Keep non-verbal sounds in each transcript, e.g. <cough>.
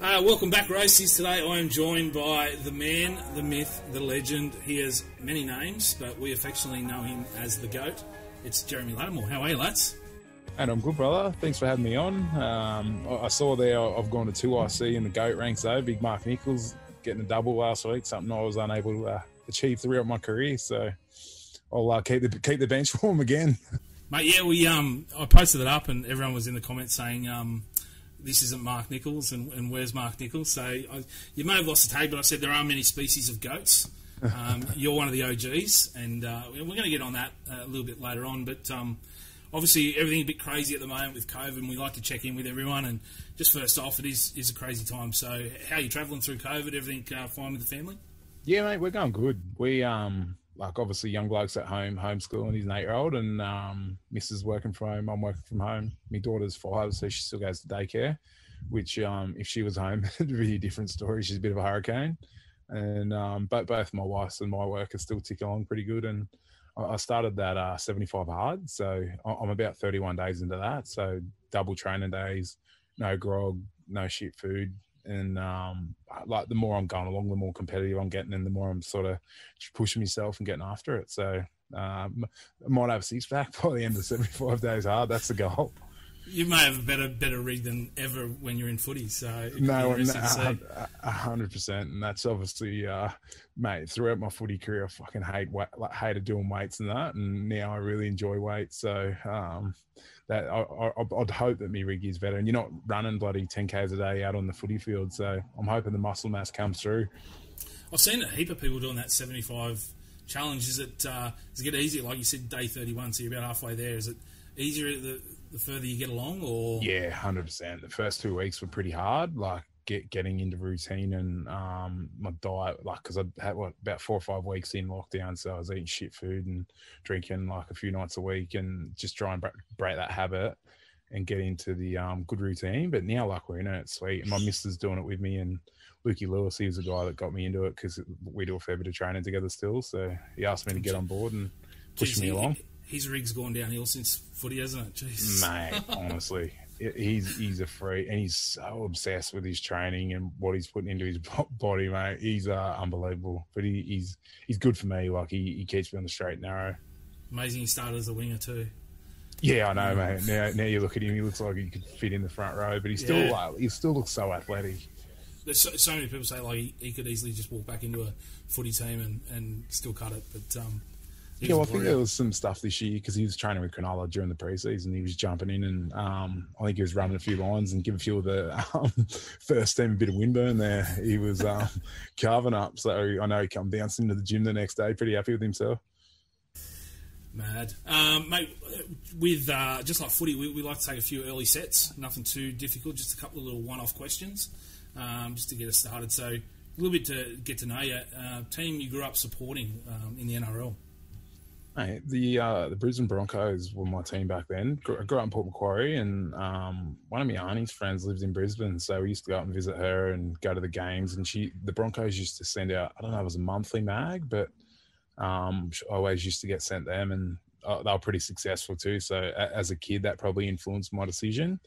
Uh, welcome back, Roasties. Today I am joined by the man, the myth, the legend. He has many names, but we affectionately know him as the GOAT. It's Jeremy Latimore. How are you, lads? And I'm good, brother. Thanks for having me on. Um, I saw there I've gone to two IC in the GOAT ranks, though. Big Mark Nicholls getting a double last week, something I was unable to uh, achieve throughout my career. So I'll uh, keep the keep the bench <laughs> warm again. Mate, yeah, we um, I posted it up, and everyone was in the comments saying um, this isn't Mark Nicholls, and, and where's Mark Nicholls? So I, you may have lost the tag, but I said there are many species of goats. Um, <laughs> you're one of the OGs, and uh, we're going to get on that uh, a little bit later on. But um, obviously, everything's a bit crazy at the moment with COVID, and we like to check in with everyone. And just first off, it is is a crazy time. So, how are you travelling through COVID? Everything uh, fine with the family? Yeah, mate, we're going good. We um like obviously young blokes at home, homeschooling. He's an eight year old, and um, Mrs. working from home. I'm working from home. My daughter's five, so she still goes to daycare. Which, um, if she was home, <laughs> it'd be a different story. She's a bit of a hurricane, and um, but both my wife's and my work are still ticking along pretty good. And I started that uh, 75 hard, so I'm about 31 days into that. So double training days, no grog, no shit food, and um, like the more I'm going along, the more competitive I'm getting, and the more I'm sort of pushing myself and getting after it. So um, I might have a six pack <laughs> by the end of 75 days hard. That's the goal. You may have a better better rig than ever when you're in footy. So No, interesting to see. a a hundred percent, and that's obviously, uh, mate. Throughout my footy career, I fucking hate wa- like hated doing weights and that, and now I really enjoy weights. So um, that I, I, I'd hope that my rig is better, and you're not running bloody ten k's a day out on the footy field. So I'm hoping the muscle mass comes through. I've seen a heap of people doing that 75 challenge. Is it uh, does it get easier? Like you said, day 31, so you're about halfway there. Is it easier the, the further you get along, or Yeah, hundred percent. The first two weeks were pretty hard, like get getting into routine and um my diet, like because I had what about four or five weeks in lockdown, so I was eating shit food and drinking like a few nights a week, and just try and break, break that habit and get into the um good routine. But now, like we're in it, sweet, and my missus doing it with me, and Lukey Lewis, he was the guy that got me into it because we do a fair bit of training together still. So he asked me to get on board and push Geez, me along. His rig's gone downhill since footy, hasn't it? Jeez. mate. <laughs> Honestly, he's he's a freak, and he's so obsessed with his training and what he's putting into his <laughs> body, mate. He's uh, unbelievable, but he, he's he's good for me. Like he, he keeps me on the straight and narrow. Amazing he started as a winger too. Yeah, I know, mate. Now now you look at him, he looks like he could fit in the front row, but he still Yeah. like he still looks so athletic. There's so, so many people say like he, he could easily just walk back into a footy team and, and still cut it, but um, Yeah, well, I think there was some stuff this year because he was training with Cronulla during the preseason. He was jumping in, and um, I think he was running a few lines and giving a few of the <laughs> um, first team a bit of windburn there. He was um, <laughs> carving up. So I know he come bouncing into the gym the next day, pretty happy with himself. Mad. Um, mate, with uh, just like footy, we, we like to take a few early sets. Nothing too difficult, just a couple of little one off questions um, just to get us started. So, a little bit to get to know you. Uh, team you grew up supporting um, in the NRL. Mate, the uh, the Brisbane Broncos were my team back then. I grew up in Port Macquarie, and um, one of my auntie's friends lives in Brisbane, so we used to go up and visit her and go to the games. And she, the Broncos, used to send out I don't know, it was a monthly mag, but um, I always used to get sent them, and uh, they were pretty successful too. So a- as a kid, that probably influenced my decision.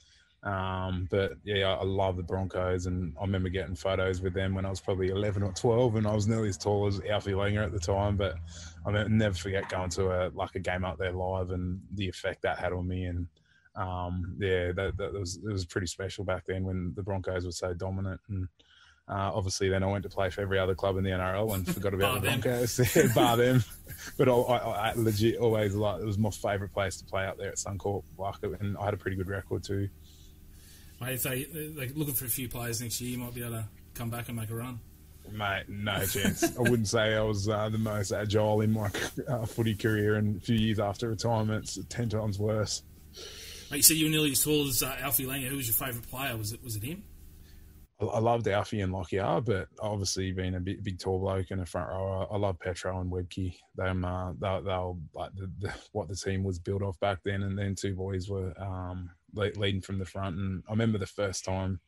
Um, but yeah, I love the Broncos, and I remember getting photos with them when I was probably 11 or 12, and I was nearly as tall as Alfie Langer at the time. But I mean, never forget going to a like a game up there live and the effect that had on me. And um, yeah, that, that was it was pretty special back then when the Broncos were so dominant. And uh, obviously, then I went to play for every other club in the NRL and forgot about <laughs> the Broncos, <laughs> bar them. But I, I, I legit always like it was my favourite place to play out there at Suncorp. Like, and I had a pretty good record too. Mate, if they, they're looking for a few players next year, you might be able to come back and make a run. Mate, no chance. I wouldn't say I was uh, the most agile in my <laughs> uh, footy career, and a few years after retirement, it's ten times worse. Mate, you said you were nearly as tall as uh, Alfie Langer. Who was your favourite player? Was it was it him? I, I loved Alfie and Lockyer, but obviously being a big, big tall bloke in the front row, I, I love Petro and Webcke. Them, uh, they, they were like the, the, what the team was built off back then, and then two boys were um, le- leading from the front. And I remember the first time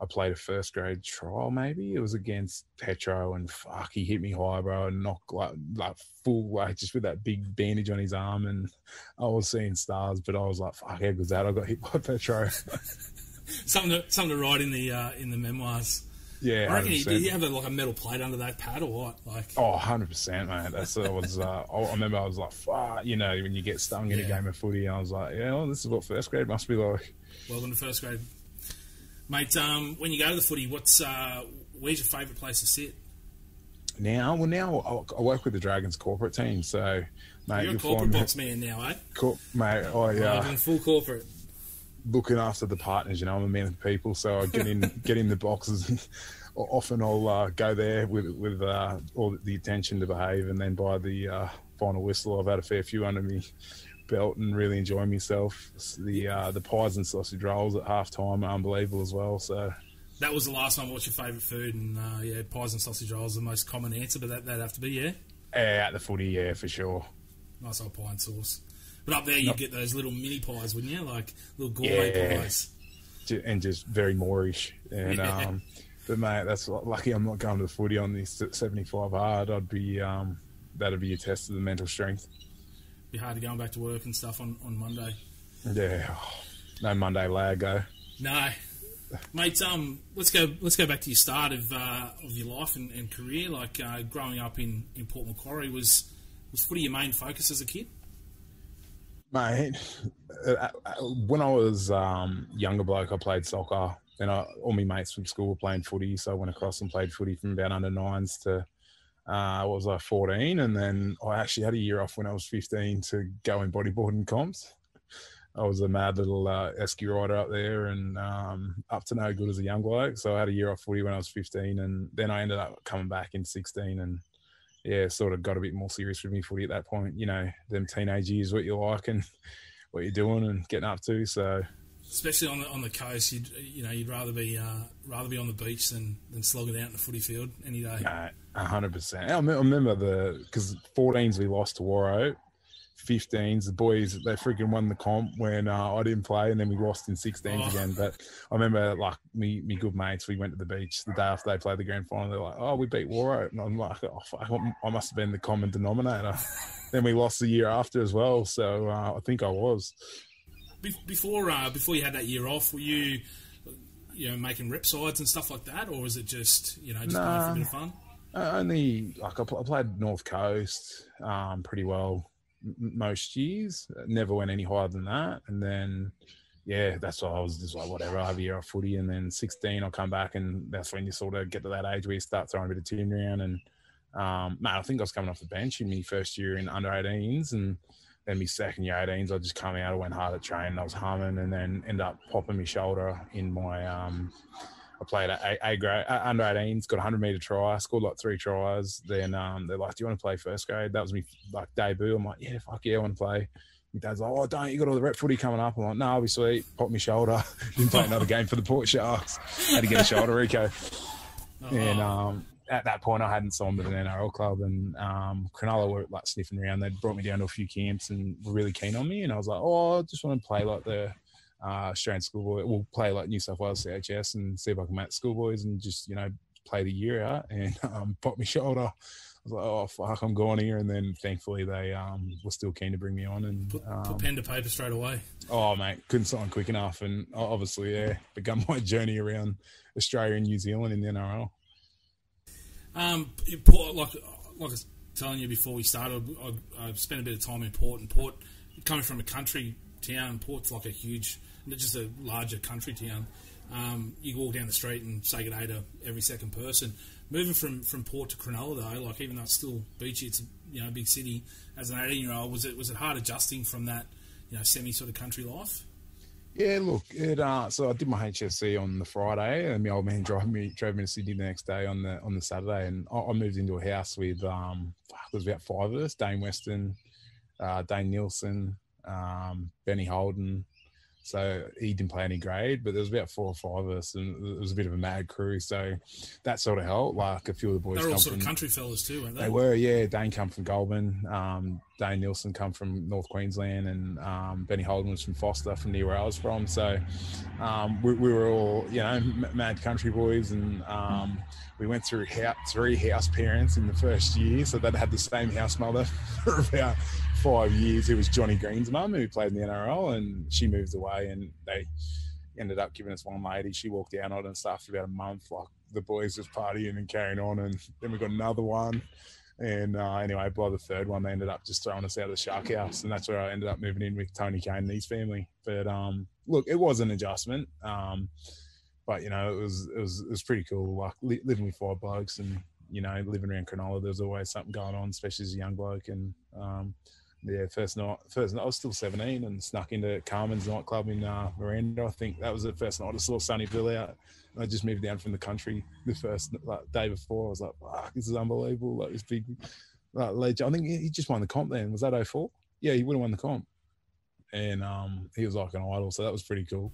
I played a first grade trial, maybe it was against Petro, and fuck, he hit me high, bro, and knocked like like full like just with that big bandage on his arm, and I was seeing stars, but I was like, fuck, how good's that? I got hit by Petro. <laughs> something to, something to write in the uh, in the memoirs. Yeah, I reckon you, 100%. did you have a, like a metal plate under that pad or what? Like, Oh, 100 percent, mate. That's what I was. Uh, I remember I was like, "Fuck," you know, when you get stung in a game of footy, I was like, "Yeah, well, this is what first grade must be like." welcome to first grade, mate. Um, when you go to the footy, what's uh, where's your favourite place to sit? Now, well, now I work with the Dragons corporate team, so mate, You're a corporate box man now, eh? Cor- mate, Yeah. uh, full corporate. Looking after the partners. You know, I'm a man of people, so I get in <laughs> get in the boxes. <laughs> Often I'll uh, go there with with uh, all the attention to behave, and then by the uh, final whistle, I've had a fair few under me belt and really enjoying myself. The uh, the pies and sausage rolls at half time are unbelievable as well. So That was the last one. What's your favourite food? And uh, yeah, pies and sausage rolls are the most common answer, but that that'd have to be yeah. yeah, at the footy, yeah, for sure. Nice old pie and sauce. But up there, you'd get those little mini pies, wouldn't you? Like little gourmet Yeah. pies. And just very Moorish. And Yeah. um, but mate, that's lucky. I'm not going to the footy on this 75 hard. I'd be um, that'd be a test of the mental strength. Be hard to going back to work and stuff on, on Monday. Yeah, no Monday lag go. No, mate. Um, let's go. Let's go back to your start of uh, of your life and, and career. Like uh, growing up in, in Port Macquarie was was footy your main focus as a kid? Mate, uh, uh, when I was um, younger bloke, I played soccer. And all my mates from school were playing footy, so I went across and played footy from about under nines to uh, was I, 14, and then I actually had a year off when I was 15 to go in bodyboarding comps. I was a mad little uh, esky rider up there and um, up to no good as a young bloke. So I had a year off footy when I was 15, and then I ended up coming back in 16 and yeah, sort of got a bit more serious with me footy at that point. You know, them teenage years, what you like and <laughs> what you're doing and getting up to. So Especially on the on the coast, you'd you know you'd rather be uh, rather be on the beach than, than slogging out in the footy field any day. no, hundred percent. I remember the because 14s we lost to Warrow. 15s, the boys they freaking won the comp when uh, I didn't play, and then we lost in 16s Oh. again. But I remember like me, me good mates, we went to the beach the day after they played the grand final. They're like, "Oh, we beat Warrow," and I'm like, "Oh, fuck, I must have been the common denominator." <laughs> then we lost the year after as well, so uh, I think I was. Before uh, before you had that year off, were you you know making rep sides and stuff like that, or was it just you know just for a bit of fun? Uh, only like I, played North Coast um, pretty well most years. Never went any higher than that, and then yeah, that's why I was just like whatever. I have a year off footy, and then 16, I'll come back, and that's when you sort of get to that age where you start throwing a bit of tin around. And um, man, I think I was coming off the bench in my first year in under 18s, and then my second year 18s, I just come out, I went hard at training, I was humming, and then end up popping my shoulder in my um, I played at A, grade under 18s, got a 100 meter try, scored like three tries. Then um, they're like, "Do you want to play first grade?" That was me like debut. I'm like, "Yeah, fuck yeah, I want to play." My dad's like, "Oh, don't you got all the rep footy coming up?" I'm like, "No, I'll be sweet." Pop my shoulder. <laughs> Didn't play another game for the Port Sharks. Had to get a shoulder reco. <laughs> And Oh, um, at that point, I hadn't signed with an NRL club, and um, Cronulla were like sniffing around. They'd brought me down to a few camps and were really keen on me. And I was like, "Oh, I just want to play like the uh, Australian schoolboy. We'll play like New South Wales CHS and see if I can match schoolboys and just you know play the year out." <laughs> And um, pop my shoulder. I was like, "Oh fuck, I'm going here." And then thankfully they um, were still keen to bring me on. And put, um, put pen to paper straight away. oh mate, couldn't sign quick enough. And obviously, yeah, begun my journey around Australia and New Zealand in the NRL. Um, Port, like like I was telling you before we started, I, I spent a bit of time in Port, and Port, coming from a country town, Port's like a huge, just a larger country town. Um, you walk down the street and say good day to every second person. Moving from, from Port to Cronulla though, like even though it's still beachy, it's a you know big city. As an eighteen year old, was it was it hard adjusting from that you know semi sort of country life? Yeah, look, it uh so I did my HSC on the Friday and my old man <laughs> drove me drove me to Sydney the next day on the on the Saturday and I, I moved into a house with um there was about five of us, Dane Weston, uh Dane Nielsen, um, Benny Holden. So he didn't play any grade, but there was about four or five of us and it was a bit of a mad crew. So that sort of helped. Like a few of the boys They're all come sort of country fellas too, weren't they? they were, yeah. Dane come from Goulburn. Um, Dane Nielsen come from North Queensland, and um, Benny Holden was from Forster, from near where I was from. So um, we, we were all, you know, m- mad country boys, and um, we went through house, three house parents in the first year. So they'd had the same house mother <laughs> for about five years. It was Johnny Green's mum who played in the NRL, and she moved away, and they ended up giving us one lady. She walked out on stuff for about a month. Like the boys just partying and carrying on, and then we got another one. And uh, anyway, by the third one, they ended up just throwing us out of the shark house, and that's where I ended up moving in with Tony Kane and his family. But um, look, it was an adjustment, um, but you know, it was it was it was pretty cool. Like li- living with five blokes, and you know, living around Cronulla, there's always something going on, especially as a young bloke. And um, yeah, first night, first night, I was still 17 and snuck into Carmen's nightclub in uh, Miranda. I think that was the first night I saw Sonny Bill out I just moved down from the country the first like, day before. I was like, "Fuck, this is unbelievable!" Like this big, like legend. I think he just won the comp. Then was that 04? Yeah, he would have won the comp, and um, he was like an idol. So that was pretty cool.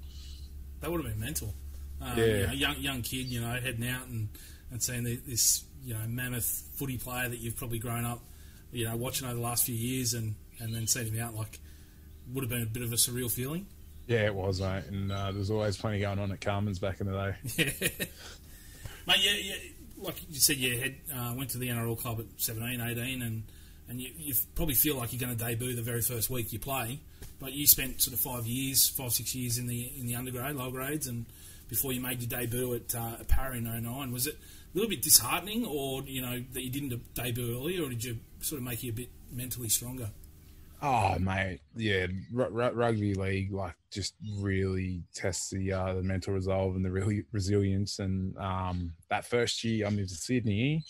That would have been mental. Um, Yeah. you know, young young kid, you know, heading out and and seeing the, this you know mammoth footy player that you've probably grown up, you know, watching over the last few years, and and then seeing him out like would have been a bit of a surreal feeling. Yeah, it was, mate. And uh, there was always plenty going on at Carmen's back in the day. <laughs> Yeah. Mate, yeah, yeah, like you said, you had, uh, went to the NRL club at 17, 18, and, and you, you probably feel like you're going to debut the very first week you play, but you spent sort of five years, five, six years in the in the undergrade, lower grades, and before you made your debut at, uh, at Parra in 09. Was it a little bit disheartening, or, you know, that you didn't debut early, or did you sort of make you a bit mentally stronger? Oh, mate, yeah, r- r- rugby league like just really tests the uh, the mental resolve and the really resilience. And um, that first year I moved to Sydney,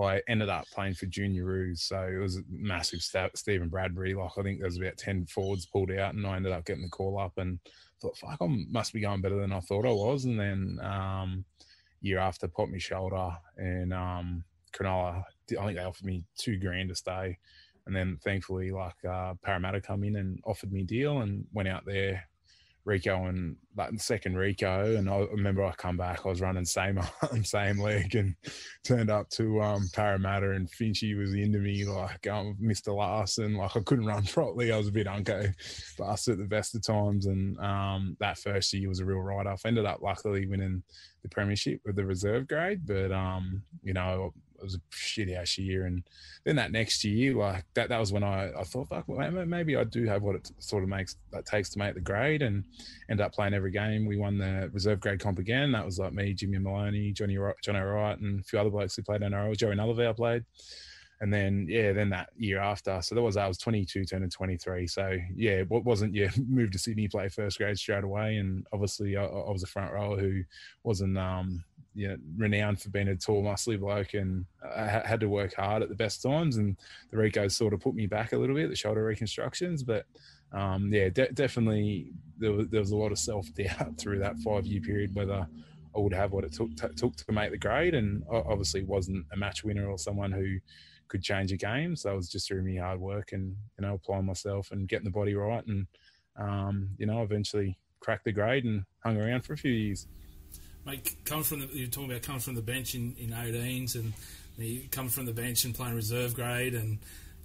I ended up playing for Junior Roos, so it was a massive sta- Stephen Bradbury. Like I think there was about ten forwards pulled out, and I ended up getting the call up and thought, "Fuck, I must be going better than I thought I was." And then um, year after, popped my shoulder, and um, Cronulla, I think they offered me two grand to stay. And then thankfully like uh, Parramatta come in and offered me a deal and went out there reco and the second reco. And I remember I come back I was running same <laughs> arm same leg and turned up to um, Parramatta and Finchy was into me like um, Mr. Larson. Like I couldn't run <laughs> properly. I was a bit unco but fast at the best of times. And um, that first year was a real write-off. Ended up luckily winning the premiership with the reserve grade. But um, you know it was a shit ass year. And then that next year, like that, that was when I, I thought, fuck, well, maybe I do have what it sort of makes that takes to make the grade, and end up playing every game. We won the reserve grade comp again. That was like me, Jimmy Maloney, Johnny Johnny Wright, and a few other blokes who played NRL. Joey Nullavow played. And then yeah, then that year after, so that was I was 22, turning 23. So yeah, what wasn't yeah <laughs> moved to Sydney, play first grade straight away, and obviously I, I was a front rower who wasn't um you know, renowned for being a tall, muscly bloke, and I had to work hard at the best times. And the recos sort of put me back a little bit, the shoulder reconstructions. But um, yeah, de- definitely there was, there was a lot of self doubt <laughs> through that five year period whether I would have what it took t- took to make the grade, and obviously wasn't a match winner or someone who could change a game. So it was just through me hard work and you know applying myself and getting the body right, and um, you know eventually cracked the grade and hung around for a few years mate, coming from the, you're talking about coming from the bench in, in 18s and you come from the bench and playing reserve grade and,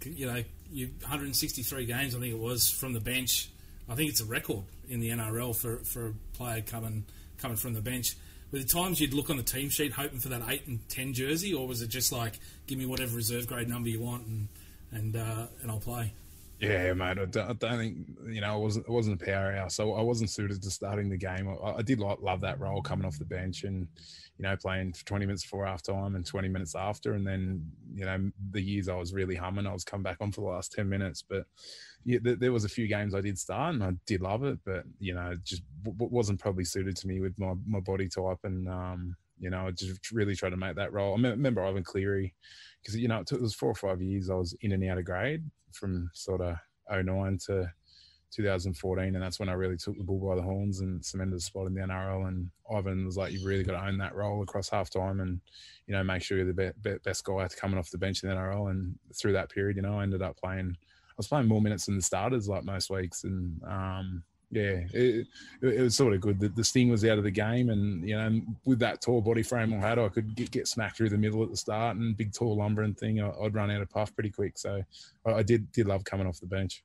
you know, you 163 games, I think it was, from the bench. I think it's a record in the NRL for, for a player coming coming from the bench. Were the times you'd look on the team sheet hoping for that 8 and 10 jersey, or was it just like, give me whatever reserve grade number you want and, and, uh, and I'll play? Yeah, mate. I don't, I don't, think you know. I wasn't. I wasn't a powerhouse, so I wasn't suited to starting the game. I, I did like, love that role coming off the bench and you know playing for twenty minutes before half time and twenty minutes after, and then you know the years I was really humming. I was come back on for the last ten minutes, but yeah, th- there was a few games I did start and I did love it, but you know, just w- wasn't probably suited to me with my my body type and um, you know, I just really tried to make that role. I remember Ivan Cleary because you know it, took, it was four or five years I was in and out of grade from sort of 09 to 2014, and that's when I really took the bull by the horns and cemented a spot in the NRL. And Ivan was like, "You've really got to own that role across half time, and you know, make sure you're the be- best guy coming off the bench in the NRL." And through that period, you know, I ended up playing. I was playing more minutes than the starters, like most weeks, and um, yeah, it, it, was sort of good. The, the sting was out of the game, and you know, with that tall body frame I had, I could get, get smacked through the middle at the start, and big tall lumbering thing, I, would run out of puff pretty quick. So I, I did did love coming off the bench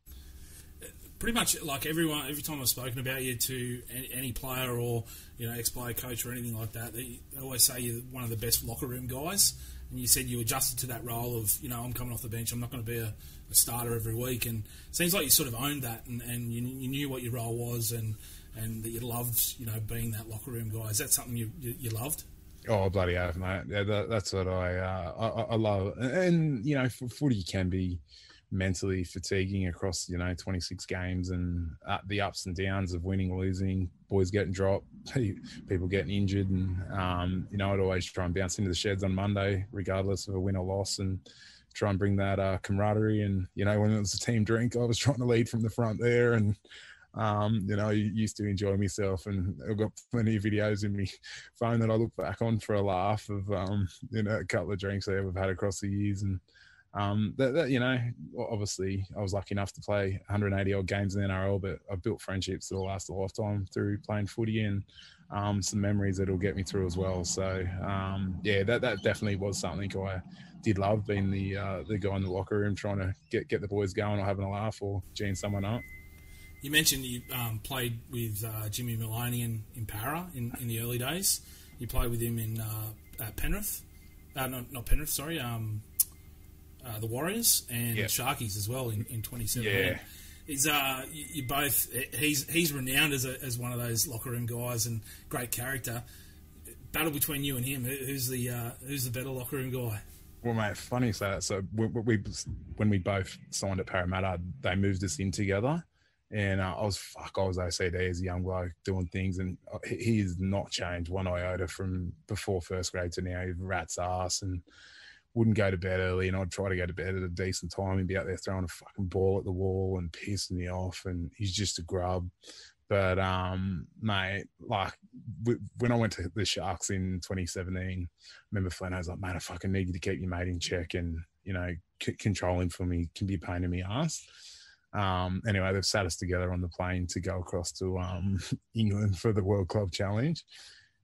pretty much like everyone, every time I've spoken about you to any, any player or you know ex-player coach or anything like that, they always say you're one of the best locker room guys. And you said you adjusted to that role of you know I'm coming off the bench, I'm not going to be a, a starter every week, and seems like you sort of owned that and, and you, you, knew what your role was and and that you loved, you know, being that locker room guy. Is that something you you, you loved? Oh bloody hell, mate! Yeah, that, that's what I, uh, I I love, and, and you know, footy can be mentally fatiguing across you know 26 games and uh, the ups and downs of winning losing boys getting dropped <laughs> people getting injured and um, you know i'd always try and bounce into the sheds on monday regardless of a win or loss and try and bring that uh, camaraderie and you know when it was a team drink i was trying to lead from the front there and um, you know, I used to enjoy myself, and I've got plenty of videos in my <laughs> phone that I look back on for a laugh of, um, you know, a couple of drinks that we've had across the years, and um, that, that, you know, obviously, I was lucky enough to play 180 odd games in the NRL, but I've built friendships that'll last a lifetime through playing footy and um, some memories that'll get me through as well. So, um, yeah, that, that definitely was something I did love being the uh, the guy in the locker room trying to get, get the boys going or having a laugh or geeing someone up. You mentioned you um, played with uh, Jimmy Maloney in, in Parra in, in the early days. You played with him in uh, Penrith. Uh, not, not Penrith, sorry. Uh, the Warriors and yep. Sharkies as well in, in 2017. Yeah. Is uh, you, you, both? He's he's renowned as a, as one of those locker room guys and great character. Battle between you and him. Who's the uh, who's the better locker room guy? Well, mate, funny so that. So we, we, when we both signed at Parramatta, they moved us in together, and uh, I was fuck. I was OCD as a young bloke doing things, and uh, he has not changed one iota from before first grade to now. He rats ass and wouldn't go to bed early and I'd try to go to bed at a decent time and be out there throwing a fucking ball at the wall and pissing me off and he's just a grub. But um, mate, like when I went to the Sharks in 2017, I remember Flano was like, "Man, I fucking need you to keep your mate in check and you know c- controlling for me can be a pain in the ass." Um, anyway, they've sat us together on the plane to go across to um, <laughs> England for the World Club Challenge.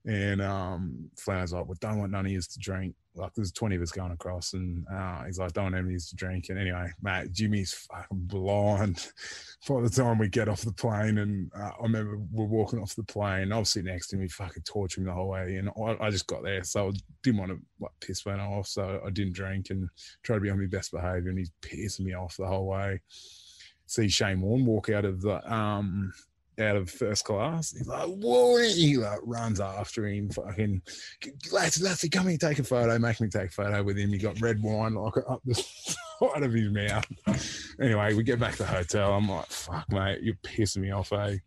And um, Flano's like, well, don't want none of you to drink. Like, there's 20 of us going across. And uh, he's like, don't want any of you to drink. And anyway, mate, Jimmy's fucking blind <laughs> by the time we get off the plane. And uh, I remember we're walking off the plane. I was sitting next to him, he fucking torturing the whole way. And I, I, just got there. So I didn't want to like piss Flano off. So I didn't drink and tried to be on my best behavior. And he's pissing me off the whole way. See Shane Warne walk out of the um, out of first class. He's like, whoa, he like runs after him, fucking, let's, let's come here, take a photo, make me take a photo with him. He got red wine like up the <laughs> side of his mouth. Anyway, we get back to the hotel. I'm like, fuck, mate, you're pissing me off, eh?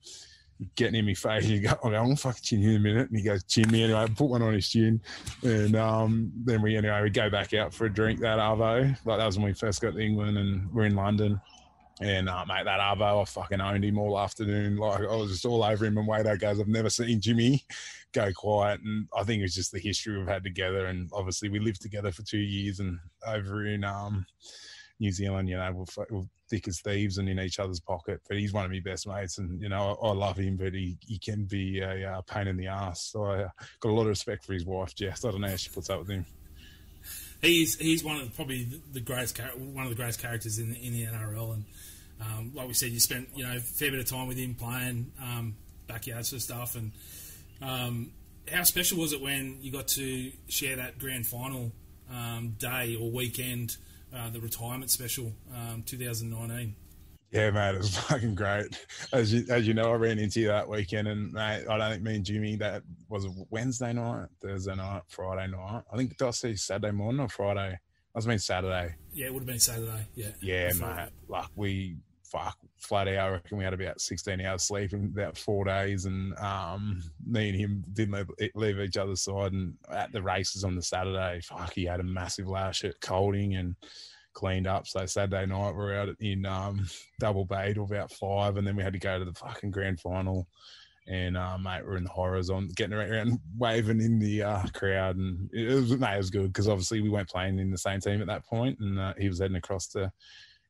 Getting in my face, you go, I go, I'm gonna fucking chin you in a minute. And he goes, chin me anyway, put one on his chin. And um, then we, anyway, we go back out for a drink that Arvo. Like that was when we first got to England and we're in London. And uh, mate, that Arvo, I fucking owned him all afternoon. Like I was just all over him. And Wado goes, I've never seen Jimmy <laughs> go quiet. And I think it's just the history we've had together. And obviously, we lived together for two years. And over in um, New Zealand, you know, we're, we're, thick as thieves and in each other's pocket. But he's one of my best mates, and you know, I, I love him, but he, he can be a, a pain in the ass. So I uh, got a lot of respect for his wife, Jess. I don't know how she puts up with him. He's he's one of the, probably the greatest one of the greatest characters in in the NRL, and um, like we said, you spent you know a fair bit of time with him playing um, backyard sort of stuff. And um, how special was it when you got to share that grand final um, day or weekend, uh, the retirement special, um, 2019? Yeah, mate, it was <laughs> fucking great. As you, as you know, I ran into you that weekend, and mate, I don't think me and Jimmy that was Wednesday night, Thursday night, Friday night. I think did I see Saturday morning or Friday? Must have been Saturday. Yeah, it would have been Saturday. Yeah. Yeah, mate. Like we fuck flat out. I reckon we had about 16 hours sleep in about four days, and um, me and him didn't leave, leave, each other's side. And at the races on the Saturday, fuck, he had a massive lash at Colding and cleaned up. So Saturday night we are out in um, Double Bay till about five, and then we had to go to the fucking grand final. And uh, mate, we're in the horrors on getting around, <laughs> waving in the uh, crowd, and it was mate, it was good because obviously we weren't playing in the same team at that point, and uh, he was heading across to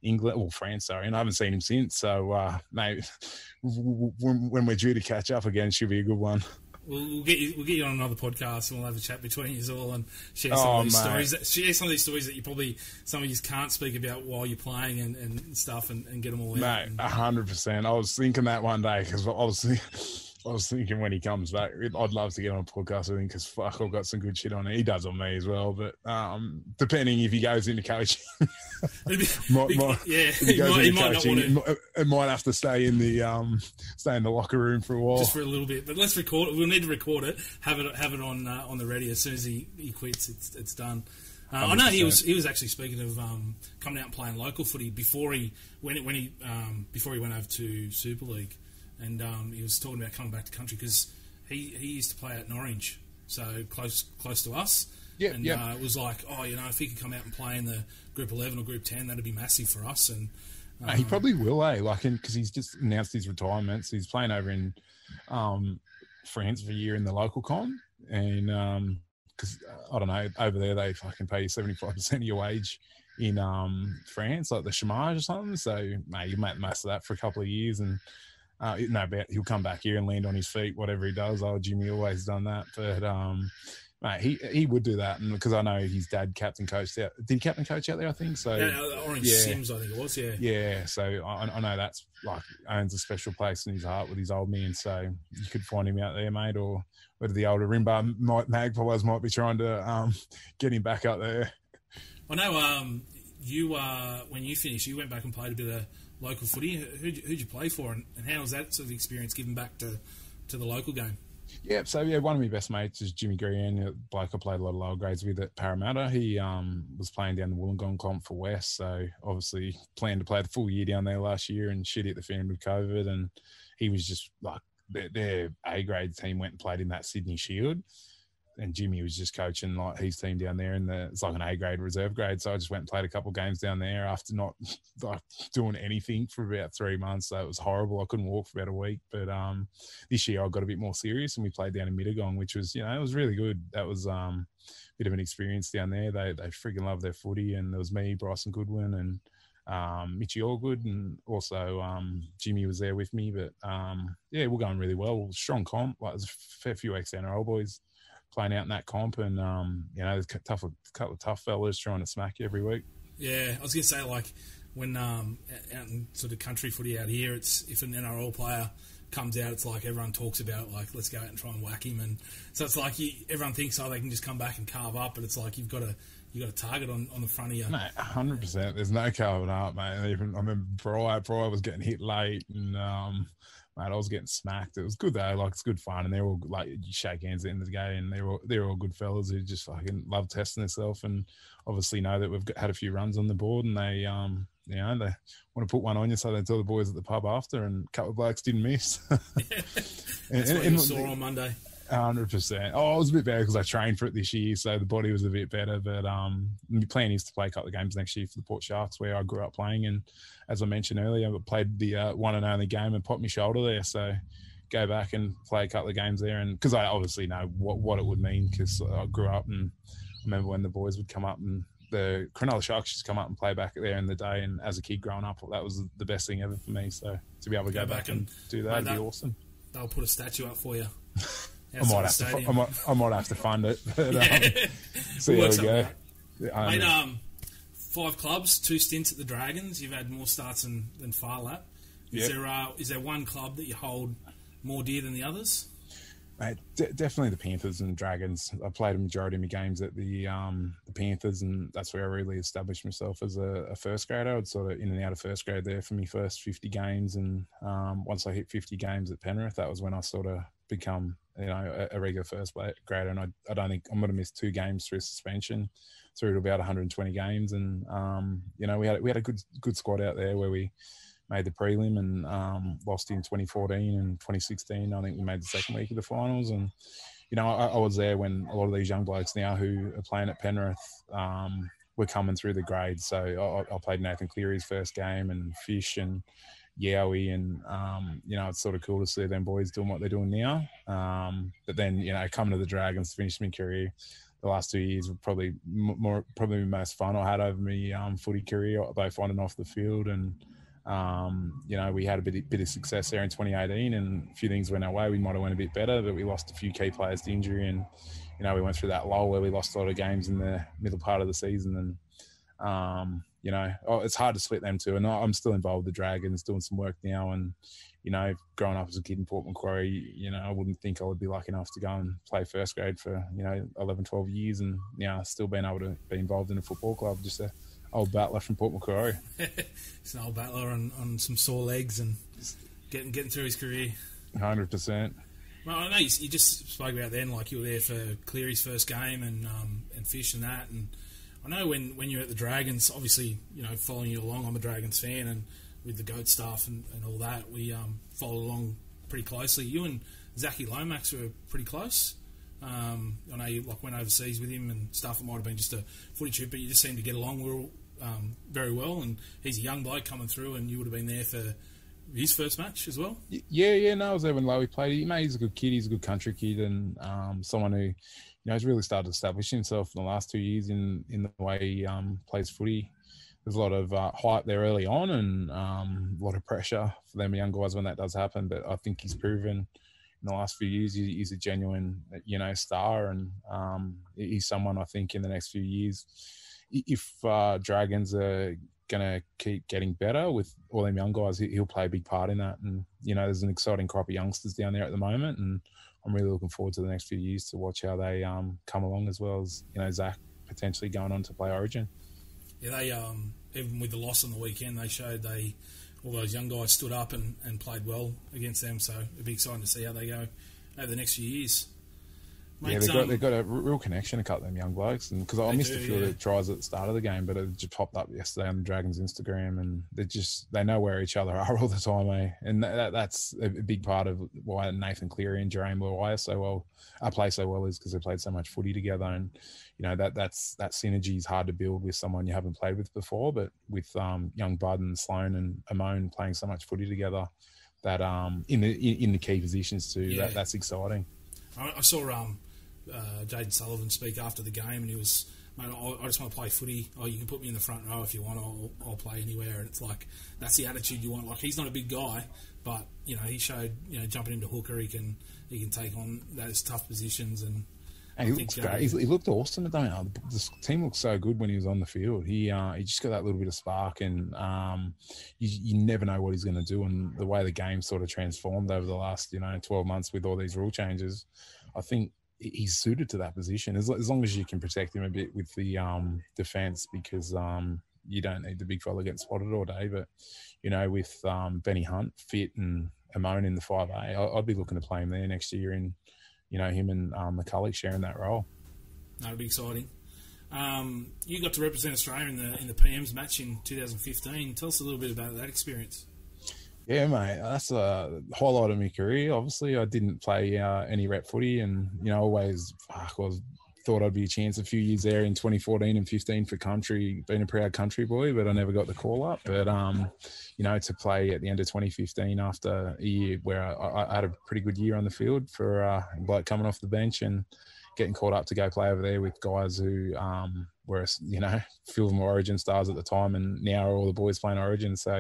England or France, sorry, and I haven't seen him since. So, uh, mate, <laughs> when, when we're due to catch up again, should be a good one. We'll, we'll, get you. We'll get you on another podcast, and we'll have a chat between you all and share some oh, of these mate. stories. That, share some of these stories that you probably some of you can't speak about while you're playing and, and stuff, and, and get them all out. Mate, hundred percent. I was thinking that one day because obviously <laughs> I was thinking when he comes back, I'd love to get on a podcast with him because fuck, I've got some good shit on it. He does on me as well, but um, depending if he goes into coaching, <laughs> <laughs> might, might, <laughs> yeah, he, might, he might coaching, not want to. It might have to stay in the um, stay in the locker room for a while, just for a little bit. But let's record it. We'll need to record it. Have it have it on uh, on the ready as soon as he, he quits. It's it's done. Uh, I know he was he was actually speaking of um, coming out and playing local footy before he when when he um, before he went over to Super League and um, he was talking about coming back to country because he, he used to play out in Orange, so close close to us. Yeah, and yeah. Uh, it was like, oh, you know, if he could come out and play in the Group Eleven or Group Ten, that'd be massive for us. And uh, he probably will, eh? Like, because he's just announced his retirement, so he's playing over in um, France for a year in the local con, and because um, uh, I don't know, over there they fucking pay you seventy five percent of your wage in um, France, like the chômage or something. So, mate, you make the most of that for a couple of years and uh, no, but he'll come back here and land on his feet, whatever he does. Oh, Jimmy always done that, but um, mate, he he would do that, and because I know his dad captain coached out. Did he captain coach out there? I think so. Yeah, Orange yeah. CYMS, I think it was. Yeah. Yeah, so I, I, know that's like owns a special place in his heart with his old man. So you could find him out there, mate, or whether the older Rimba might, Magpies might be trying to um, get him back up there. I know. Um, you uh, when you finished, you went back and played a bit of local footy. You, who'd you play for, and, and how was that sort of experience giving back to, to the local game? Yeah, so yeah, one of my best mates is Jimmy Green, a bloke I played a lot of lower grades with at Parramatta. He um, was playing down the Wollongong comp for West, so obviously planned to play the full year down there last year and shit hit the fan with COVID, and he was just like their, their A grade team went and played in that Sydney Shield and Jimmy was just coaching like his team down there, and the, it's like an A grade reserve grade. So I just went and played a couple games down there after not <laughs> like doing anything for about three months. So it was horrible. I couldn't walk for about a week. But um, this year I got a bit more serious, and we played down in Mittagong, which was you know it was really good. That was um, a bit of an experience down there. They they freaking love their footy, and there was me, Bryson Goodwin, and um, Mitchy Allgood, and also um, Jimmy was there with me. But um, yeah, we're going really well. Strong comp. Like there's a fair few ex NRL boys playing out in that comp, and um, you know, there's a tough, a couple of tough fellas trying to smack you every week. Yeah, I was going to say like when um, out in sort of country footy out here, it's if an NRL player comes out, it's like everyone talks about like let's go out and try and whack him, and so it's like you, everyone thinks oh they can just come back and carve up, but it's like you've got to you got a target on, on the front of you. Mate, hundred percent. There's no carving up, mate. Even I remember Bry, Bry was getting hit late, and um, mate, I was getting smacked. It was good though, like it's good fun, and they're all like you shake hands at the end of the game, and they're all they're all good fellas who just fucking love testing themselves, and obviously know that we've got, had a few runs on the board, and they um you know they want to put one on you, so they tell the boys at the pub after, and a couple of blokes didn't miss. <laughs> <laughs> That's and, what and, you saw on Monday hundred percent. Oh, it was a bit better because I trained for it this year, so the body was a bit better. But um, the plan is to play a couple of games next year for the Port Sharks, where I grew up playing. And as I mentioned earlier, I played the uh, one and only game and popped my shoulder there. So go back and play a couple of games there, and because I obviously know what what it would mean because I grew up and I remember when the boys would come up and the Cronulla Sharks just come up and play back there in the day. And as a kid growing up, that was the best thing ever for me. So to be able to go, go back, back, and, do that would be awesome. They'll put a statue up for you. <laughs> I might, have to, I, might, I might have to fund it. But, <laughs> um, see how we go. Mate, um, five clubs, two stints at the Dragons. You've had more starts than, than Phar Lap. Is, yep. there, uh, is there one club that you hold more dear than the others? Mate, de- definitely the Panthers and Dragons. I played a majority of my games at the um, the Panthers, and that's where I really established myself as a, a, first grader. I'd sort of in and out of first grade there for my first 50 games, and um, once I hit 50 games at Penrith, that was when I sort of become you know a, a regular first grader, and I, I don't think I'm going to miss two games through suspension, through to about 120 games, and um, you know we had we had a good good squad out there where we made the prelim and um, lost in 2014 and 2016. I think we made the second week of the finals, and you know I, I was there when a lot of these young blokes now who are playing at Penrith um, were coming through the grades. So I, I played Nathan Cleary's first game and Fish and Yowie, and um, you know it's sort of cool to see them boys doing what they're doing now. Um, but then you know coming to the Dragons, finish my career. The last two years were probably more, probably the most fun I had over my um, footy career, both on and off the field. And um, you know we had a bit, bit of success there in 2018, and a few things went our way. We might have went a bit better, but we lost a few key players to injury, and you know we went through that lull where we lost a lot of games in the middle part of the season, and um, you know, oh, it's hard to split them two. And I'm still involved with the Dragons, doing some work now. And, you know, growing up as a kid in Port Macquarie, you know, I wouldn't think I would be lucky enough to go and play first grade for, you know, 11, 12 years. And now still being able to be involved in a football club, just a old battler from Port Macquarie. <laughs> it's an old battler on, on some sore legs and getting getting through his career. 100%. Well, I know you, you, just spoke about then, like you were there for Cleary's first game and um, and Fish and that. And I know when, when you're at the Dragons, obviously, you know, following you along, I'm a Dragons fan, and with the goat stuff and, and all that, we um, followed along pretty closely. You and Zachy Lomax were pretty close. Um, I know you like went overseas with him and stuff. It might have been just a footy trip, but you just seemed to get along well, um, very well. And he's a young bloke coming through, and you would have been there for his first match as well. Yeah, yeah. No, I was there when Lowy played. He, mate, he's a good kid. He's a good country kid, and um, someone who, you know, has really started to establish himself in the last two years in in the way he um, plays footy. There's a lot of uh, hype there early on, and um, a lot of pressure for them young guys when that does happen. But I think he's proven in the last few years he's a genuine, you know, star, and um, he's someone I think in the next few years, if uh, Dragons are going to keep getting better with all them young guys, he'll play a big part in that. And you know, there's an exciting crop of youngsters down there at the moment, and I'm really looking forward to the next few years to watch how they um, come along, as well as you know Zach potentially going on to play Origin. Yeah, they um, even with the loss on the weekend, they showed they all those young guys stood up and, and played well against them. So it'll be exciting to see how they go over the next few years. Mate, yeah, they've got, they've got a real connection, a couple of them young blokes. And because I missed do, a few yeah. of the tries at the start of the game, but it just popped up yesterday on the Dragons Instagram, and they just they know where each other <laughs> are all the time, eh? And that, that's a big part of why Nathan Cleary and Jarome Luai so well, I play so well, is because they played so much footy together, and you know that that's that synergy is hard to build with someone you haven't played with before, but with um, young Bud and Sloan and Amone playing so much footy together, that um in the in, in the key positions too, yeah. that, that's exciting. I, I saw um uh, Jayden Sullivan speak after the game, and he was, mate, I, I, just want to play footy. Oh, you can put me in the front row if you want. I'll, I'll play anywhere. And it's like that's the attitude you want. Like he's not a big guy, but you know he showed you know jumping into hooker, he can he can take on those tough positions and. And he looks great. he looked awesome at that. The team looked so good when he was on the field. He uh, he just got that little bit of spark, and um, you, you never know what he's going to do. And the way the game sort of transformed over the last you know twelve months with all these rule changes, I think he's suited to that position as, as long as you can protect him a bit with the um, defense because um, you don't need the big fella getting spotted all day. But you know, with um, Benny Hunt fit and Amone in the five A, I'd be looking to play him there next year. And you know, him and um, McCullough sharing that role. That'd be exciting. Um, you got to represent Australia in the in the PM's match in 2015. Tell us a little bit about that experience. Yeah, mate, that's a highlight of my career. Obviously, I didn't play uh, any rep footy, and you know, always fuck, was thought I'd be a chance a few years there in 2014 and 15 for country, being a proud country boy, but I never got the call up. But um, you know, to play at the end of 2015 after a year where I, I had a pretty good year on the field for uh, like coming off the bench and getting called up to go play over there with guys who um, were, you know, <laughs> few of them were Origin stars at the time, and now are all the boys playing Origin. So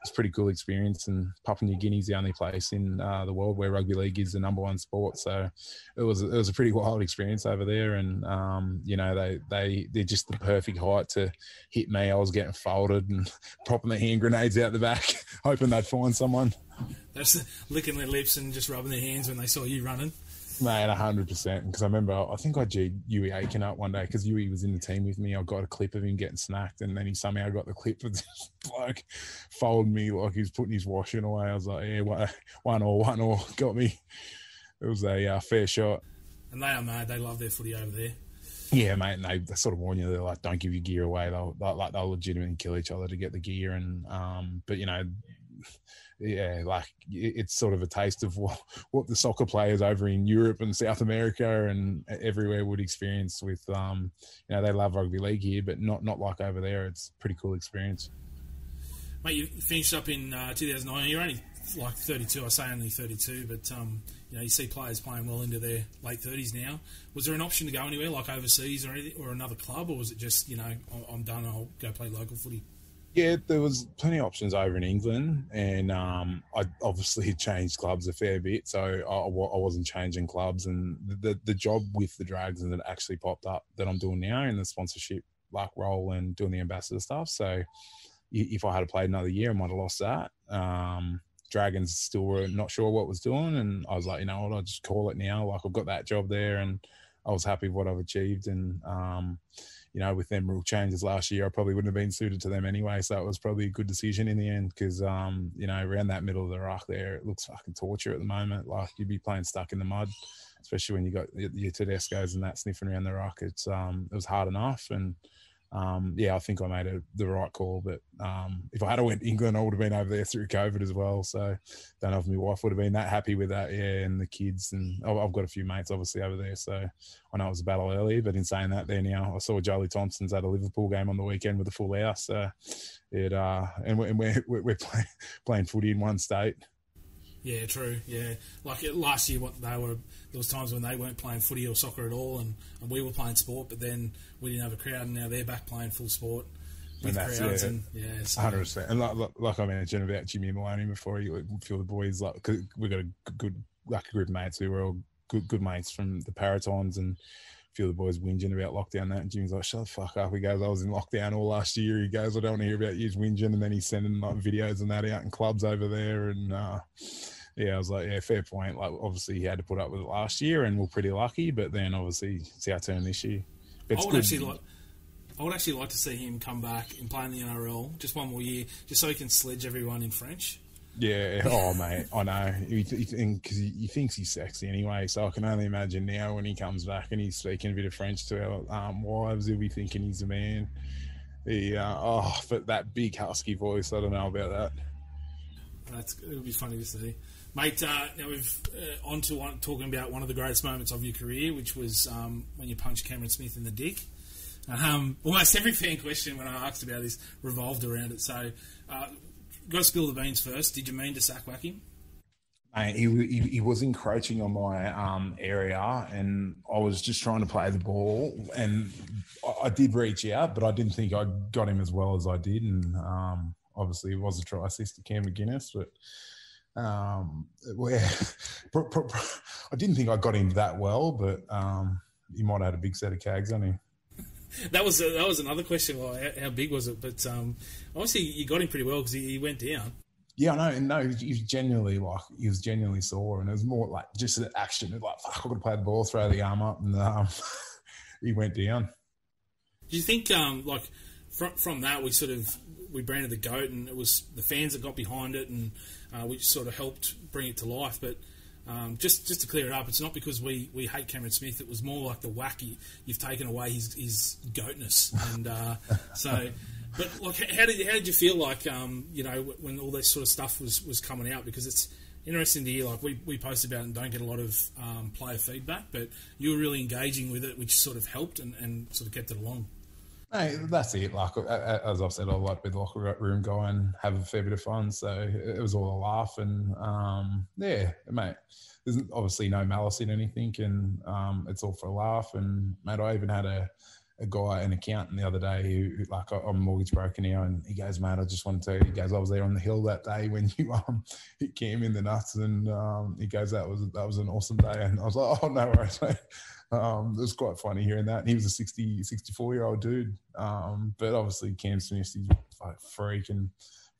it's a pretty cool experience. And Papua New Guinea is the only place in uh, the world where rugby league is the number one sport. So it was it was a pretty <laughs> wild experience over there. And um, you know, they they they're just the perfect height to hit me. I was getting folded and <laughs> popping the hand grenades out the back, hoping they'd find someone. That's licking their lips and just rubbing their hands when they saw you running. Mate, hundred percent. Because I remember, I think I G'd Yui Aiken up one day because Yui was in the team with me. I got a clip of him getting snacked, and then he somehow got the clip of <laughs> this bloke folding me like he was putting his washing away. I was like, yeah, one, one or one or <laughs> got me. It was a uh, fair shot. And they are mad. They love their footy over there. Yeah, mate, and they, they sort of warn you. They're like, "Don't give your gear away." They'll, they'll like they'll legitimately kill each other to get the gear, and um, but you know, yeah, like it's sort of a taste of what, <laughs> what the soccer players over in Europe and South America and everywhere would experience with, um, you know, they love rugby league here, but not, not like over there. It's pretty cool experience. Mate, you finished up in uh, 2009. You're only like 32. I say only 32, but um, you know you see players playing well into their late 30s now. Was there an option to go anywhere, like overseas or anything, or another club, or was it just you know I'm done, I'll go play local footy? Yeah, there was plenty of options over in England, and um, I obviously changed clubs a fair bit, so I, I wasn't changing clubs. And the the job with the Drags that actually popped up that I'm doing now in the sponsorship like role and doing the ambassador stuff. So if I had played another year, I might have lost that. Um, Dragons still were not sure what was doing, and I was like, you know what, I'll just call it now. Like I've got that job there, and I was happy with what I've achieved, and um, you know, with them rule changes last year, I probably wouldn't have been suited to them anyway. So it was probably a good decision in the end because, um, you know, around that middle of the rock there, it looks fucking torture at the moment. Like you'd be playing stuck in the mud, especially when you got your Tedesco's and that sniffing around the rock. It's um, it was hard enough, and um, yeah, I think I made a, the right call. But um, if I had went England, I would have been over there through COVID as well. So don't know if my wife would have been that happy with that. Yeah, and the kids, and I've got a few mates obviously over there. So I know it was a battle earlier, but in saying that, there now I saw Jolie Thompson's at a Liverpool game on the weekend with a full house. So it uh, and we're we're, we're <laughs> playing playing footy in one state. Yeah, true. Yeah, like last year, what they were there was times when they weren't playing footy or soccer at all, and, and we were playing sport, but then we didn't have a crowd, and now they're back playing full sport with and crowds, yeah, and yeah, hundred percent. And like, like, I mentioned about Jimmy Maloney before, you feel the boys like cause we got a good like a group of mates We were all good good mates from the Paratons and few of the boys whinging about lockdown that and Jimmy's like, shut the fuck up. He goes, I was in lockdown all last year. He goes, I don't want to hear about you whinging and then he's sending like videos and that out in clubs over there and uh yeah, I was like, yeah, fair point. Like, obviously, he had to put up with it last year, and we're pretty lucky. But then, obviously, it's our turn this year. It's I would good. actually like, I would actually like to see him come back and play in the NRL just one more year, just so he can sledge everyone in French. Yeah. Oh, mate, I know. Because he, he, thinks he's sexy anyway. So I can only imagine now when he comes back and he's speaking a bit of French to our um, wives, he'll be thinking he's a man. He, uh, oh, but that big husky voice, I don't know about that. That's it'll be funny to see. Mate, uh, now we've uh, on to one, talking about one of the greatest moments of your career, which was um, when you punched Cameron Smith in the dick. Um, almost every fan question when I asked about this revolved around it. So, uh, got to spill the beans first. Did you mean to sack whack him? Mate, he, he, he, was encroaching on my um, area, and I was just trying to play the ball. And I, I, did reach out, but I didn't think I got him as well as I did. And um, obviously, it was a try assist to Cam McInnes, but um, where <laughs> I didn't think I got him that well, but um, he might have had a big set of cags on him. <laughs> that was that was another question. Well, how, big was it? But um, obviously, you got him pretty well because he, he, went down. Yeah, I know. And no, he was genuinely like he was genuinely sore, and it was more like just an action. Like fuck, I got to play the ball, throw the arm up, and um, <laughs> he went down. Do you think um, like from from that we sort of we branded the goat, and it was the fans that got behind it, and uh, which sort of helped bring it to life. But um, just just to clear it up, it's not because we, we hate Cameron Smith. It was more like the wacky. You've taken away his his goatness, and uh, so. But like, how did how did you feel like um, you know when all this sort of stuff was was coming out? Because it's interesting to hear. Like we, we post about and don't get a lot of um, player feedback, but you were really engaging with it, which sort of helped and, and sort of kept it along. Hey, that's it. Like as I've said, I like with locker room go and have a fair bit of fun. So it was all a laugh, and um, yeah, mate. There's obviously no malice in anything, and um, it's all for a laugh. And mate, I even had a, a guy, an accountant, the other day who, like, I'm a mortgage broker now, and he goes, "Mate, I just want to he goes, I was there on the hill that day when you <laughs> um hit Cam in the nuts, and um, he goes, that was that was an awesome day." And I was like, "Oh no worries, <laughs> mate." Um, it was quite funny hearing that. And he was a 60, 64 year old dude. Um, but obviously, Cam Smith, he's a freak and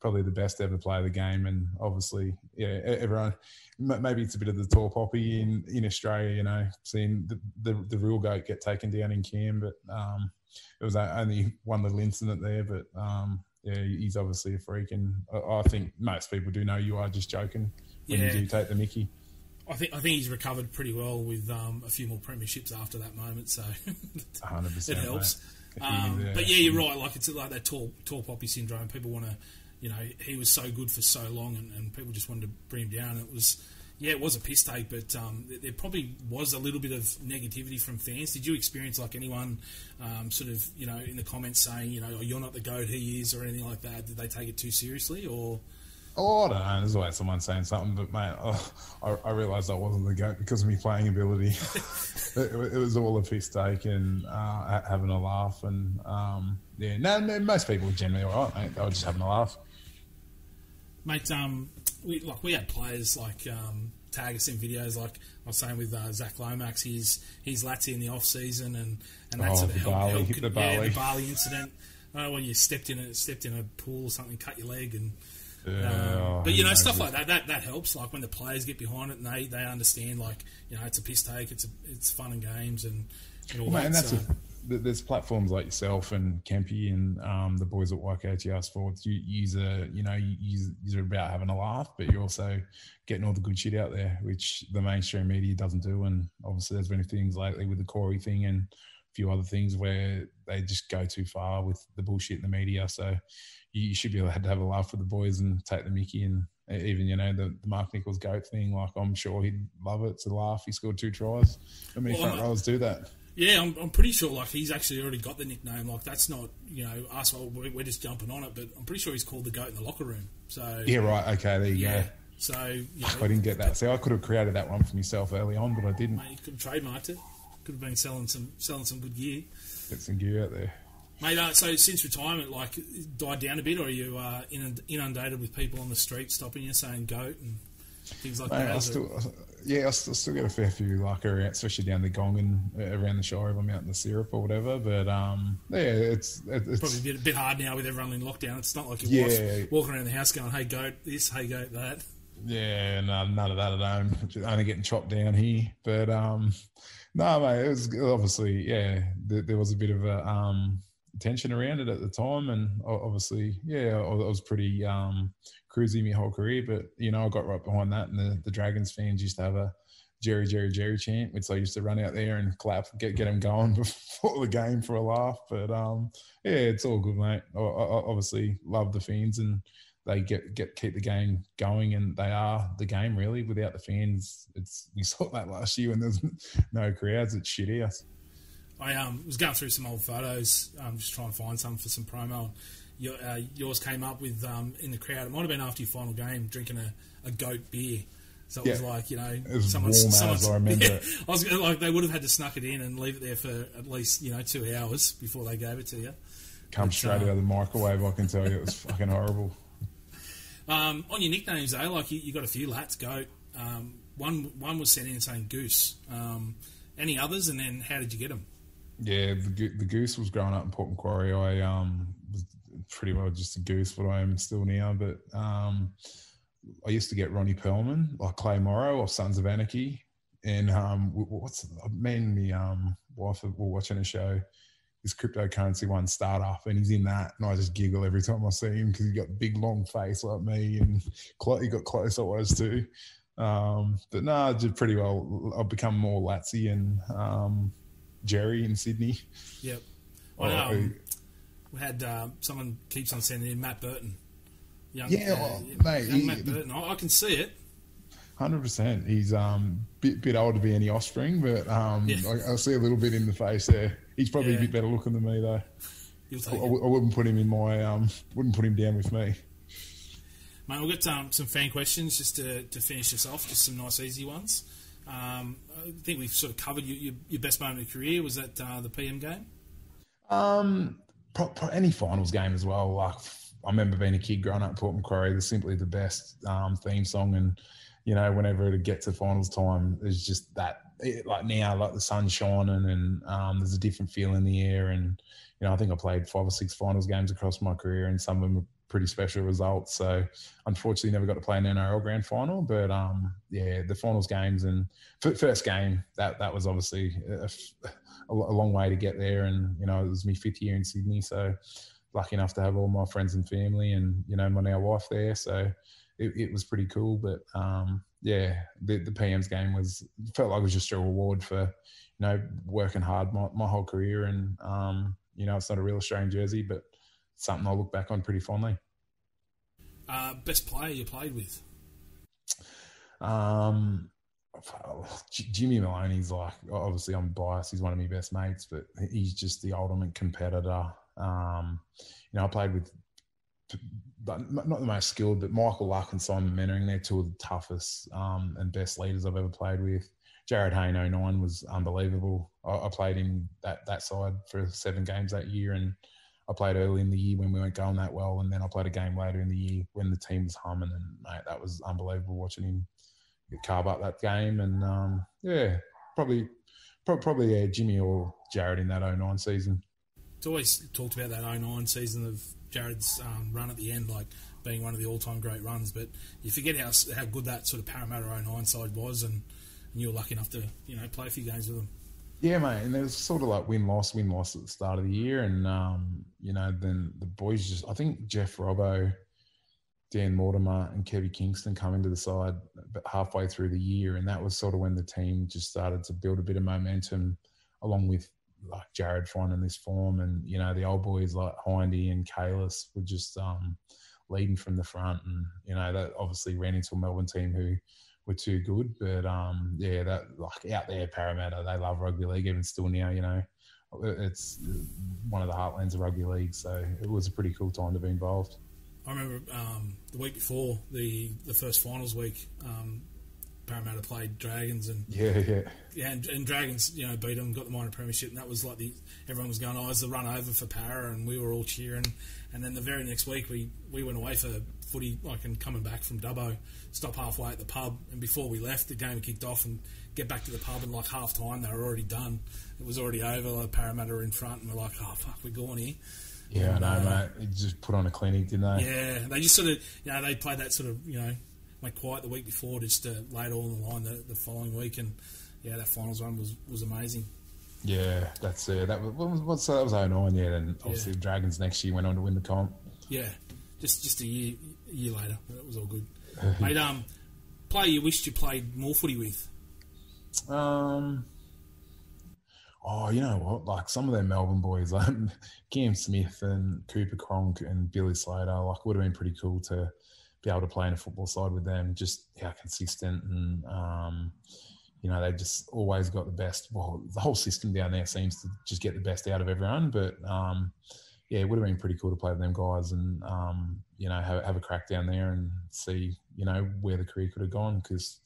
probably the best ever play the game. And obviously, yeah, everyone, maybe it's a bit of the tall poppy in, in Australia, you know, seeing the, the, the real goat get taken down in Cam. But um, it was only one little incident there. But um, yeah, he's obviously a freak. And I, I, think most people do know you are just joking when yeah. you do take the Mickey. I think I think he's recovered pretty well with um, a few more premierships after that moment, so <laughs> it helps. Um, but yeah, you're right. Like it's like that tall tall poppy syndrome. People want to, you know, he was so good for so long, and, and people just wanted to bring him down. It was, yeah, it was a piss take, but um, there probably was a little bit of negativity from fans. Did you experience like anyone, um, sort of, you know, in the comments saying, you know, oh, you're not the goat he is, or anything like that? Did they take it too seriously, or? Oh, I don't know. There's always someone saying something, but mate, oh, I, I, realised I wasn't the goat because of my playing ability. <laughs> <laughs> it, it, was all a piss take and uh, having a laugh, and um, yeah, no, no, most people were generally all right, mate. They were just having a laugh. Mate, um, we like we had players like um, tag us in videos like I was saying with uh, Zac Lomax, he's he's Latsy in the off season, and and that Oh, the helped, Bali- the yeah, Bali. the Bali incident. Uh, when you stepped in a stepped in a pool or something, cut your leg, and Yeah, um, oh, but you know stuff like that, that that helps. Like when the players get behind it and they, they understand, like you know, it's a piss take, it's a, it's fun and games, and, and all Well, mate, that. and that's so, a, there's platforms like yourself and Kempy and um, the boys at YKTR Sports. You use a, you know, you use, you're about having a laugh, but you're also getting all the good shit out there, which the mainstream media doesn't do. And obviously, there's been things lately with the Corey thing and a few other things where they just go too far with the bullshit in the media. So you, you should be allowed to have a laugh with the boys and take the Mickey and even you know the, the Mark Nicholls goat thing. Like I'm sure he'd love it to laugh. He scored two tries. How many Well, front I'm- rows do that? Yeah, I'm, I'm pretty sure like he's actually already got the nickname. Like that's not you know us. Well, we're, just jumping on it, but I'm pretty sure he's called the goat in the locker room. So Yeah, right. Okay, there you yeah. go. So you know, I didn't get that. See, I could have created that one for myself early on, but I didn't. mate, you could have trademarked it. Could have been selling some selling some good gear, Get some gear out there. mate. Uh, so since retirement, like died down a bit, or are you uh, inund- inundated with people on the street stopping you saying goat and things like Mate, that? I still, yeah, I still, still get a fair few like around, especially down the Gong and uh, around the Shire if I'm out in the syrup or whatever. But um, yeah, it's it, it's Probably a bit, a bit hard now with everyone in lockdown. It's not like you Yeah. walking around the house going, "Hey goat this, hey goat that." Yeah, no, none of that at home. Only getting chopped down here. But um, no, mate, it was obviously yeah. There, there was a bit of a um tension around it at the time, and obviously yeah, I was pretty um cruisy my whole career. But you know, I got right behind that, and the, the Dragons fans used to have a Jerry, Jerry, Jerry chant, which I used to run out there and clap, get get them going <laughs> before the game for a laugh. But um, yeah, it's all good, mate. I, I obviously love the fans and they get get keep the game going, and they are the game really. Without the fans, it's <laughs> we saw that last year when there's <laughs> no crowds. It's shit. I um, was going through some old photos, um, just trying to find some for some promo. Your, uh, yours came up with um, in the crowd. It might have been after your final game, drinking a, a goat beer. So it was like you know, was warm as someone's- I <laughs> remember Yeah, it. I was like they would have had to snuck it in and leave it there for at least you know two hours before they gave it to you. Come But, straight uh, out of the microwave. I can tell you, it was fucking horrible. Um, on your nicknames though, like you, you got a few lats goat. Um, one one was sent in saying goose. Um, any others? And then how did you get them? Yeah, the, the goose was growing up in Port Macquarie. I um pretty well just a goose, what I am still now. But um, I used to get Ronnie Perlman, like Clay Morrow or Sons of Anarchy, and um, what's me and me um wife were watching a show, this cryptocurrency one startup, and he's in that, and I just giggle every time I see him because he got a big long face like me, and he got close I was too. Um, but no, I did pretty well. I've become more Latsy and um, Jerry in Sydney. Yep. Oh, I, um, uh, we had uh, someone keeps on sending in Matt Burton. Young, Yeah, uh, well, young mate, he- Matt Burton. I, I can see it. Hundred percent. He's um bit bit old to be any offspring, but um Yeah. I, I see a little bit in the face there. He's probably Yeah. a bit better looking than me though. You'll I, take I it. w- I wouldn't put him in my um wouldn't put him down with me. Mate, we've got um, some fan questions just to, to finish this off, just some nice easy ones. Um, I think we've sort of covered your, your, your best moment of your career. Was that uh, the PM game? Um, pro, pro, any finals game as well. Like I remember being a kid growing up Port Macquarie. There's simply the best um, theme song, and you know whenever it gets to finals time, there's just that. It, like now, like the sun's shining, and um, there's a different feel in the air. And you know, I think I played five or six finals games across my career, and some of them were pretty special results. So unfortunately, never got to play an NRL grand final. But um, yeah, the finals games and first game that that was obviously a, a long way to get there. And, you know, it was my fifth year in Sydney. So lucky enough to have all my friends and family and, you know, my now wife there. So it, it was pretty cool. But um, yeah, the, the PM's game was, felt like it was just a reward for, you know, working hard my, my whole career. And, um, you know, it's not a real Australian jersey, but something I look back on pretty fondly. Uh, best player you played with? Um, Jimmy Maloney's like obviously I'm biased. He's one of my best mates, but he's just the ultimate competitor. Um, you know, I played with not the most skilled, but Michael Luck and Simon Mannering. They're two of the toughest um, and best leaders I've ever played with. Jarryd Hayne 09 was unbelievable. I, I played in that that side for seven games that year, and I played early in the year when we weren't going that well, and then I played a game later in the year when the team was humming, and mate, that was unbelievable watching him carve up that game. And um, yeah, probably pro- probably yeah, Jimmy or Jarryd in that 09 season. It's always talked about that 09 season of Jarryd's um, run at the end, like being one of the all-time great runs. But you forget how how good that sort of Parramatta 09 side was, and, and you were lucky enough to you know play a few games with them. Yeah, mate, and it was sort of like win loss, win loss at the start of the year, and um, you know, then the boys just I think Jeff Robbo, Dan Mortimer, and Kevy Kingston coming to the side halfway through the year, and that was sort of when the team just started to build a bit of momentum, along with like Jarryd finding this form, and you know the old boys like Hindy and Cayless were just um, leading from the front, and you know that obviously ran into a Melbourne team who were too good. But um, yeah, that like out there, Parramatta, they love rugby league even still now. You know, it's one of the heartlands of rugby league, so it was a pretty cool time to be involved. I remember um, the week before the the first finals week. Um, Parramatta played Dragons and yeah, yeah, yeah, and, and, Dragons, you know, beat them, got the minor premiership, and that was like the everyone was going, oh, it's the run over for Parra, and we were all cheering. And then the very next week, we we went away for footy, like and coming back from Dubbo, stop halfway at the pub, and before we left, the game kicked off, and get back to the pub, and like half time, they were already done. It was already over. Like Parramatta were in front, and we're like, oh fuck, we're going here. Yeah, I know, uh, mate. just put on a clinic, didn't they? Yeah, they just sort of, you know, they played that sort of, you know, went quiet the week before just to lay it all on the line the, the following week, and yeah, that finals run was was amazing. Yeah, that's it. That was what's that was 09, yeah. And obviously yeah. the Dragons next year went on to win the comp. Yeah, just just a year a year later, that was all good. <laughs> Mate, um, player you wished you played more footy with? Um. Oh, you know what? Like some of their Melbourne boys, like <laughs> Cam Smith and Cooper Cronk and Billy Slater, like would have been pretty cool to be able to play in a football side with them. Just how consistent and um, you know they just always got the best. Well, the whole system down there seems to just get the best out of everyone. But um, yeah, it would have been pretty cool to play with them guys and um, you know have, have a crack down there and see you know where the career could have gone because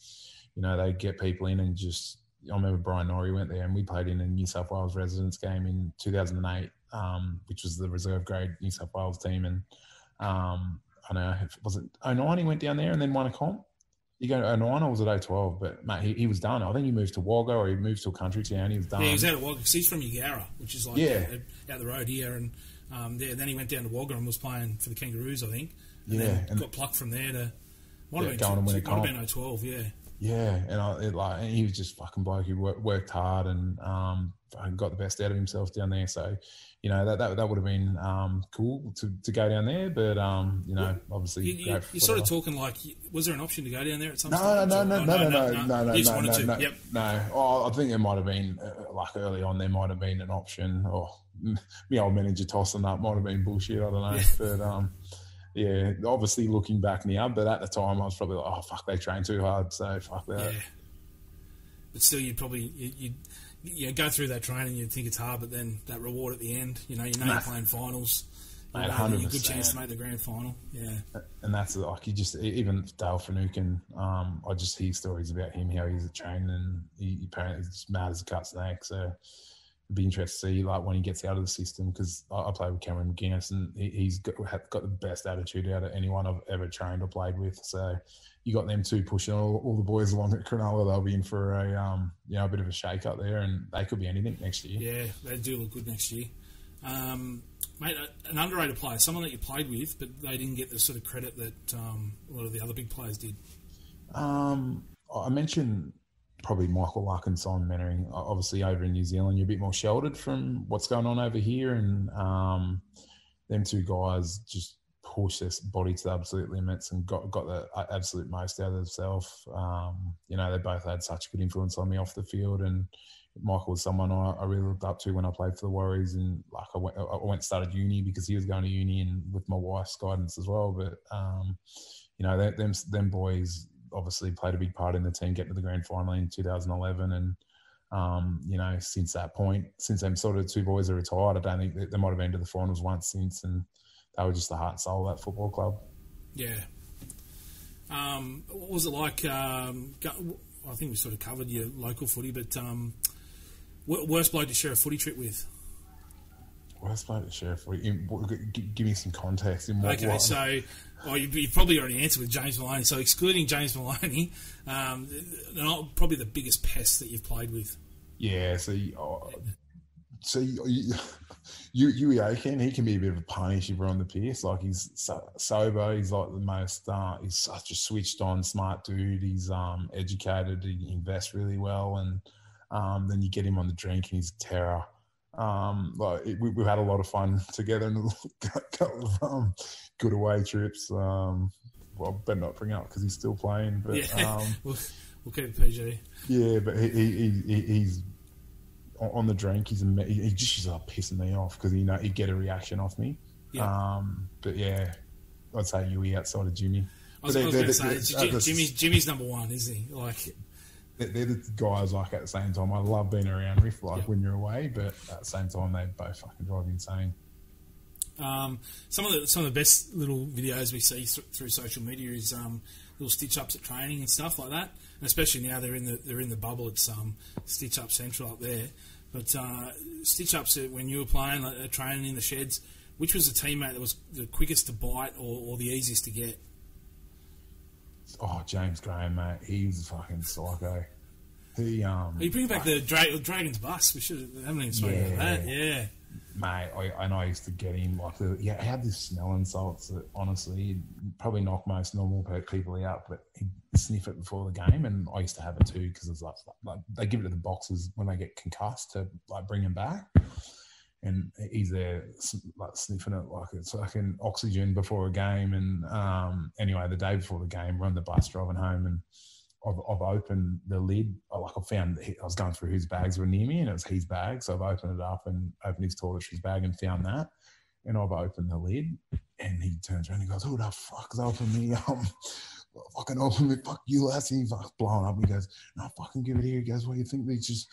you know they get people in and just. I remember Bryan Norrie went there and we played in a New South Wales residence game in 2008, um, which was the reserve grade New South Wales team, and um, I don't know, was it 09 he went down there and then won a comp? You go to 09 or was it 012? But, mate, he, he, was done. I think he moved to Wagga or he moved to a country town. He was done. Yeah, he was out of Wagga because he's from Eugowra, which is like yeah. out, out the road here. And um, yeah, then he went down to Wagga and was playing for the Kangaroos, I think. And yeah. and got plucked from there to. Might yeah, have been, and win a comp. Might have been 012, yeah. Yeah, and I, it, like and he was just fucking bloke. He worked, worked hard and um, got the best out of himself down there. So you know that that, that would have been um, cool to, to go down there. But um, you know, obviously, you, are you, sort of talking like, was there an option to go down there at some no, stage? No, no, no, no, no, no, no, no, no, no, no, no, yep. no. Oh, I think there might have been uh, like early on. There might have been an option, or <laughs> my old manager tossing up might have been bullshit. I don't know, yeah. but um, yeah, obviously looking back now, but at the time I was probably like, oh fuck, they trained too hard, so fuck that. Yeah. But still, you'd probably you you go through that training, you'd think it's hard, but then that reward at the end, you know, you know, you're playing finals. You Mate, know, you good chance to make the grand final. Yeah, and that's like you just even Dale Finucane. Um, I just hear stories about him how he's a trainer and he, apparently he's mad as a cut snake. So be interested to see like when he gets out of the system because I, I play with Cameron McInnes and he, has got, got the best attitude out of anyone I've ever trained or played with. So you got them two pushing all, all the boys along at Cronulla. They'll be in for a um, you know a bit of a shake up there, and they could be anything next year. Yeah, they do look good next year. Um, mate, an underrated player, someone that you played with, but they didn't get the sort of credit that um, a lot of the other big players did. Um, I mentioned probably Michael Larkin, Simon Mannering. Obviously, over in New Zealand, you're a bit more sheltered from what's going on over here, and um, them two guys just pushed their body to the absolute limits and got got the absolute most out of themselves. Um, you know, they both had such a good influence on me off the field, and Michael was someone I, I, really looked up to when I played for the Warriors. And like I went, I went and started uni because he was going to uni, and with my wife's guidance as well. But um, you know, them them boys obviously played a big part in the team getting to the grand final in 2011, and um, you know, since that point, since them sort of two boys are retired, I don't think they, they might have been to the finals once since, and they were just the heart and soul of that football club. Yeah. Um, what was it like? Um, I think we sort of covered your local footy, but um, worst bloke to share a footy trip with? I spoke to Sheriff. In, give me some context. In what, okay, what? so well, you, you probably already answered with James Maloney. So excluding James Maloney, um, they're not probably the biggest pest that you've played with. Yeah, so uh, so you, you, <laughs> Yui Aitken, he can be a bit of a punish if we're on the piss. Like he's so, sober, he's like the most, uh, he's such a switched on, smart dude. He's um, educated, he invests really well, and um, then you get him on the drink and he's a terror. Um, like it, we, have had a lot of fun <laughs> together and a couple of um, good away trips. Um, well, better not bring up because he's still playing, but yeah. um, <laughs> we'll, we'll keep PG. Yeah, but he, he, he he's on the drink. He's a, he just like pissing me off because you know he'd get a reaction off me. Yeah. Um, but yeah, I'd say Yui outside of Jimmy. I was, was going to say Jimmy's Jimmy's number one, is he? Like they're the guys like at the same time. I love being around Riff like yep. when you're away, but at the same time they both fucking drive you insane. Um, some of the some of the best little videos we see th- through social media is um, little stitch ups at training and stuff like that. And especially now they're in the they're in the bubble. It's um, stitch up central up there. But uh, stitch ups when you were playing like, uh, training in the sheds. Which was the teammate that was the quickest to bite or, or the easiest to get? Oh, James Graham, mate. He was a fucking psycho. He um. You bring back the Dra- Dragon's bus. We should haven't even spoken yeah. about that. Yeah. Mate, I, know I used to get him like the, yeah, he had this smelling salts that honestly he'd probably knock most normal people out, but he'd sniff it before the game, and I used to have it too because it's like, like they give it to the boxers when they get concussed to like bring them back and he's there like sniffing it like it's like an oxygen before a game. And um, anyway, the day before the game, we're on the bus driving home, and I've, I've opened the lid. Like I found, I was going through whose bags were near me, and it was his bag. So I've opened it up and opened his toiletries bag and found that. And I've opened the lid, and he turns around and goes, "Who the fuck's opened me?" <laughs> Um, fucking open me, fuck you, lassie. Like blowing up. He goes, "No, fucking give it here." He goes, "What do you think? They just."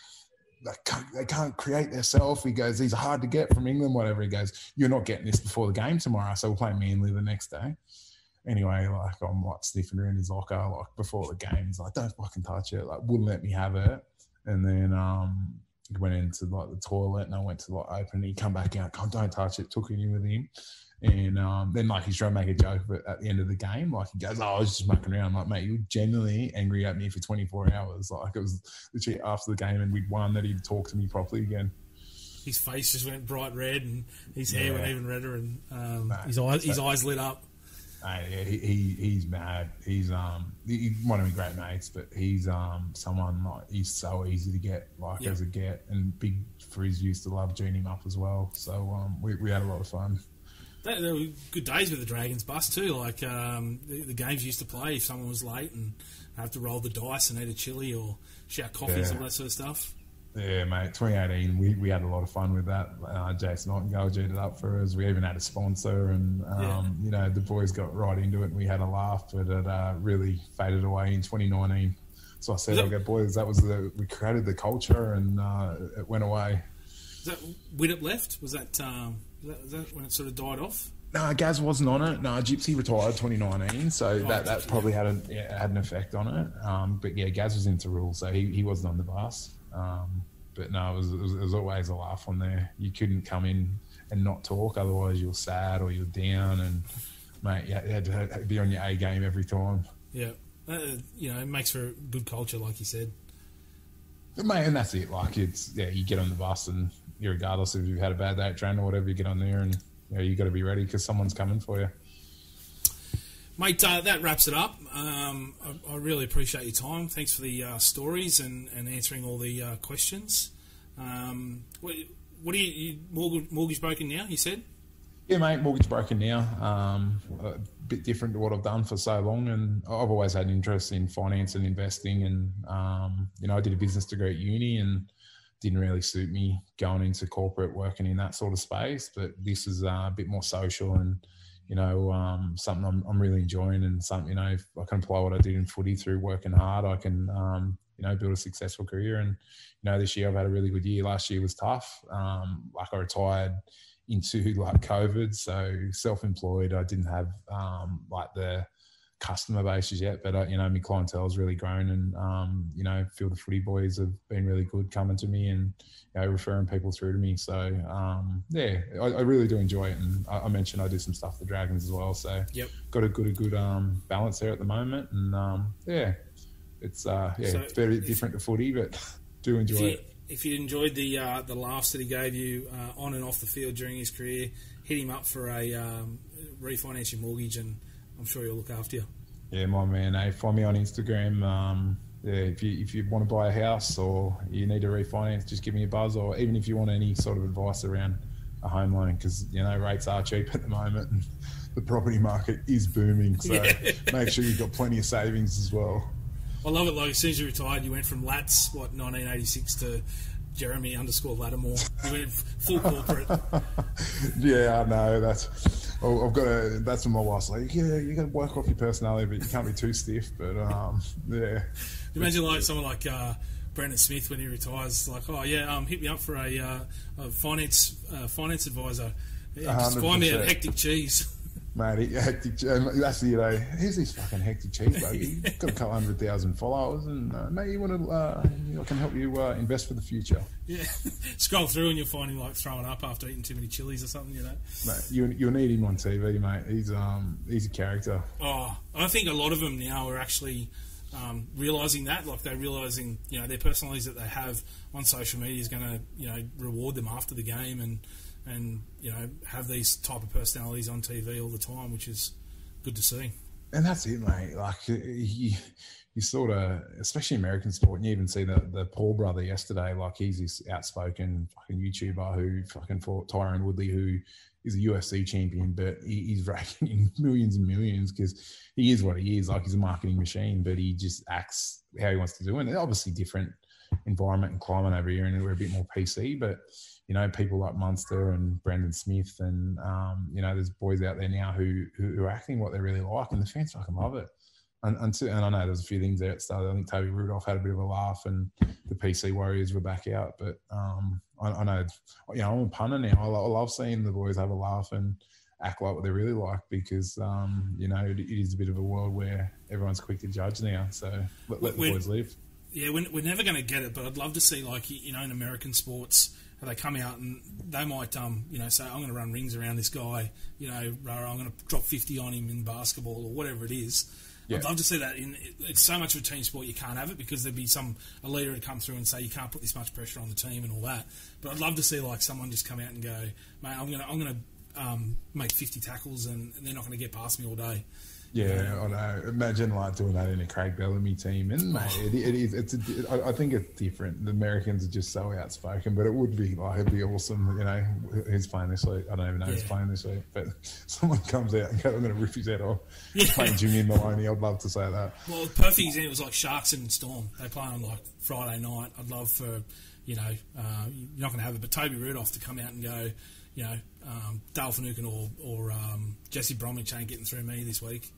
They can't, create themselves. He goes, these are hard to get from England, whatever. He goes, you're not getting this before the game tomorrow. So we'll play Manly the next day. Anyway, like I'm like sniffing around his locker, like before the game. He's like, don't fucking touch it. Like, wouldn't let me have it. And then um, went into like the toilet and I went to like open it. He come back out, come don't touch it. Took it in with him. And um, then like he's trying to make a joke, but at the end of the game, like he goes, "Oh, I was just mucking around." I'm like, mate, you were genuinely angry at me for 24 hours. <laughs> Like it was literally after the game, and we'd won that he'd talk to me properly again. His face just went bright red, and his hair yeah. went even redder, and um, his eyes his eyes lit up. Uh, yeah, he, he, he's mad. He's um he's one of my great mates, but he's um someone like he's so easy to get like yep. as a get, and Big Frizz used to love tuning him up as well. So um we, we had a lot of fun they, they, were good days with the Dragons bus too. Like um, the, the, games used to play if someone was late and have to roll the dice and eat a chili or shout coffees yeah. all that sort of stuff. Yeah, mate. 2018, we, we had a lot of fun with that. Uh, Jason Nightingale did it up for us. We even had a sponsor, and um, yeah. you know the boys got right into it, and we had a laugh. But it uh, really faded away in 2019. So I said, "Okay, boys, that was the we created the culture, and uh, it went away." Is that Widdop left? Was that um, that, that when it sort of died off? No, Gaz wasn't on it. No, Gypsy retired 2019, so oh, that, that probably had a, yeah, had an effect on it. Um, but yeah, Gaz was into rules, so he, he wasn't on the bus. Um, but no, it was, it was, it was always a laugh on there. You couldn't come in and not talk, otherwise you're sad or you're down, and mate, you had to be on your A game every time. Yeah, uh, you know, it makes for good culture, like you said. Mate, and that's it. Like it's yeah, you get on the bus and regardless if you've had a bad day at training or whatever, you get on there and you, know, you got to be ready because someone's coming for you. Mate, uh, that wraps it up. Um, I, I, really appreciate your time. Thanks for the uh, stories and, and answering all the uh, questions. Um, what, what are you, you mortgage, mortgage broken now? You said. Yeah, mate, mortgage broken now. Um, a bit different to what I've done for so long, and I've always had an interest in finance and investing. And um, you know, I did a business degree at uni, and didn't really suit me going into corporate working in that sort of space. But this is uh, a bit more social and you know um, something I'm, I'm, really enjoying and something you know if I can apply what I did in footy through working hard, I can um, you know build a successful career. And you know this year I've had a really good year. Last year was tough. Um, like I retired into like COVID, so self-employed. I didn't have um, like the customer bases yet, but uh, you know, my clientele has really grown, and um, you know, feel the footy boys have been really good coming to me and you know, referring people through to me. So um, yeah, I, I, really do enjoy it, and I, I, mentioned I do some stuff for Dragons as well. So yep. got a good a good um, balance there at the moment, and um, yeah, it's uh, yeah so very different to footy, but <laughs> do enjoy you, it. If you enjoyed the uh, the laughs that he gave you uh, on and off the field during his career, hit him up for a um, refinance your mortgage and I'm sure he'll look after you. Yeah, my man. Hey, find me on Instagram. Um, yeah, if you if you want to buy a house or you need to refinance, just give me a buzz. Or even if you want any sort of advice around a home loan, because you know rates are cheap <laughs> at the moment and the property market is booming. So yeah. make sure you've got plenty of savings as well. I love it. Like as soon as you retired, you went from Lats what 1986 to Jeremy underscore Latimore. You went full corporate. <laughs> yeah, I know. That's oh, I've got to. That's what my wife's like, yeah, you got to work off your personality, but you can't be too stiff. But um, yeah. Imagine like someone like. Uh, Brandon Smith when he retires, like, oh yeah, um, hit me up for a, uh, a finance uh, finance advisor. Yeah, just find me a hectic cheese. Mate, <laughs> hectic. That's the you know. Here's this fucking hectic cheeseburger. <laughs> You've got a couple hundred thousand followers, and uh, mate, you want to? Uh, I can help you uh, invest for the future. Yeah, <laughs> scroll through and you'll find him like throwing up after eating too many chilies or something. You know, mate, you you'll need him on TV, mate. He's um he's a character. Oh, I think a lot of them now are actually. Um, realizing that, like they're realizing, you know, their personalities that they have on social media is going to, you know, reward them after the game, and and you know have these type of personalities on TV all the time, which is good to see. And that's it, mate. Like you, you sort of, especially American sport, and you even see the the Paul brother yesterday. Like he's this outspoken fucking YouTuber who fucking fought Tyron Woodley, who is a UFC champion, but he, he's raking in <laughs> millions and millions because he is what he is. Like he's a marketing machine, but he just acts how he wants to do. And they're obviously different environment and climate over here, and we're a bit more PC, but you know, people like Munster and Brandon Smith, and um, you know, there's boys out there now who, who, are acting what they really like, and the fans fucking love it. And, and, to, and I know there's a few things there at started. I think Toby Rudolf had a bit of a laugh, and the PC Warriors were back out. But um, I, I, know, you know, I'm a punter now. I, I, love seeing the boys have a laugh and act like what they really like because um, you know it, it is a bit of a world where everyone's quick to judge now. So let, let the boys live. Yeah, we're, we're never going to get it, but I'd love to see like you know in American sports they come out and they might, um, you know, say, I'm going to run rings around this guy, you know, I'm going to drop 50 on him in basketball or whatever it is. Yeah. I'd love to see that. In it's so much of a team sport, you can't have it because there'd be some a leader to come through and say you can't put this much pressure on the team and all that. But I'd love to see like someone just come out and go, mate, I'm gonna I'm gonna um, make 50 tackles and, and they're not going to get past me all day. Yeah, I know. Imagine like doing that in a Craig Bellamy team, and mate, it, it is. It's. A, I think it's different. The Americans are just so outspoken, but it would be like it'd be awesome. You know, who's playing this week? I don't even know yeah. who's playing this week, but <laughs> someone comes out and goes, "I'm going to rip his head off." <laughs> Yeah. Playing Jimmy Maloney, I'd love to say that. Well, perfect example was like Sharks and Storm. They play on like Friday night. I'd love for you know uh, you're not going to have it, but Toby Rudolf to come out and go. You know, um, Dale Finucane or, or um, Jesse Bromwich ain't getting through me this week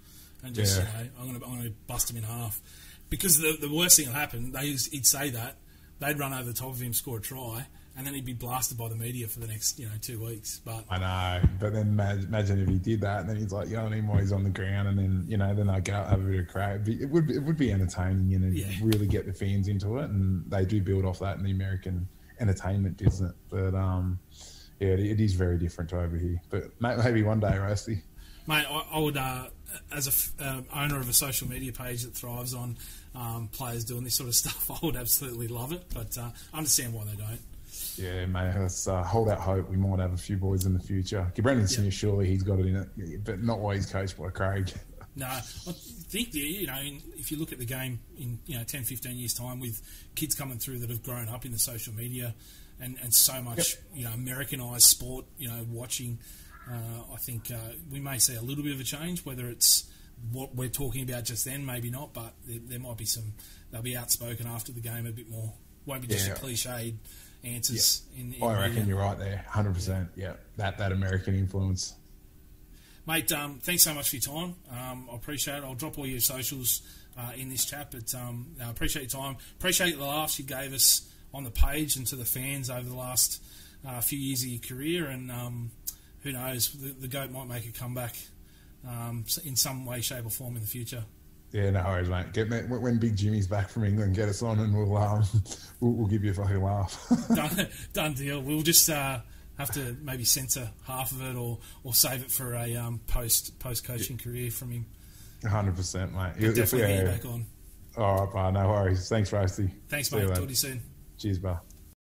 and just yeah. you know I'm gonna I'm gonna bust him in half. Because the the worst thing that happened, they he'd say that they'd run over the top of him score a try and then he'd be blasted by the media for the next you know two weeks. But I know. But then imagine if he did that and then he's like you know anymore he's on the ground and then you know then I go out have a bit of crack it would it would be entertaining and yeah. really get the fans into it and they do build off that in the American entertainment business. But um yeah it, it is very different to over here. But maybe one day Rusty mate I, I would uh as a uh, owner of a social media page that thrives on um, players doing this sort of <laughs> stuff, I would absolutely love it. But uh, I understand why they don't. Yeah, mate. Let's uh, hold out hope. We might have a few boys in the future. Brandon Smith, surely he's got it in it, but not while he's coached by Craig. <laughs> No, I think you know if you look at the game in you know 10, 15 years time with kids coming through that have grown up in the social media and, and so much yep. you know Americanized sport, you know watching uh, I think uh, we may see a little bit of a change, whether it's what we're talking about just then, maybe not, but there, there might be some. They'll be outspoken after the game a bit more. Won't be just yeah. cliched answers. Yeah. In, in, I reckon you're right there, 100%. Yeah, that that American influence. Mate, um, thanks so much for your time. Um, I appreciate it. I'll drop all your socials uh, in this chat, but um, I appreciate your time. Appreciate the laughs you gave us on the page and to the fans over the last uh, few years of your career, and um, who knows? The, the goat might make a comeback um, in some way, shape, or form in the future. Yeah, no worries, mate. Get me, when Big Jimmy's back from England, get us on, and we'll um, <laughs> we'll, we'll give you a fucking laugh. <laughs> done, done deal. We'll just uh, have to maybe censor half of it, or, or save it for a um, post post coaching yeah. career from him. Hundred percent, mate. If, definitely yeah, get back on. All right, bro. No worries. Thanks, Roasty. Thanks, mate. Talk to you soon. Cheers, bro.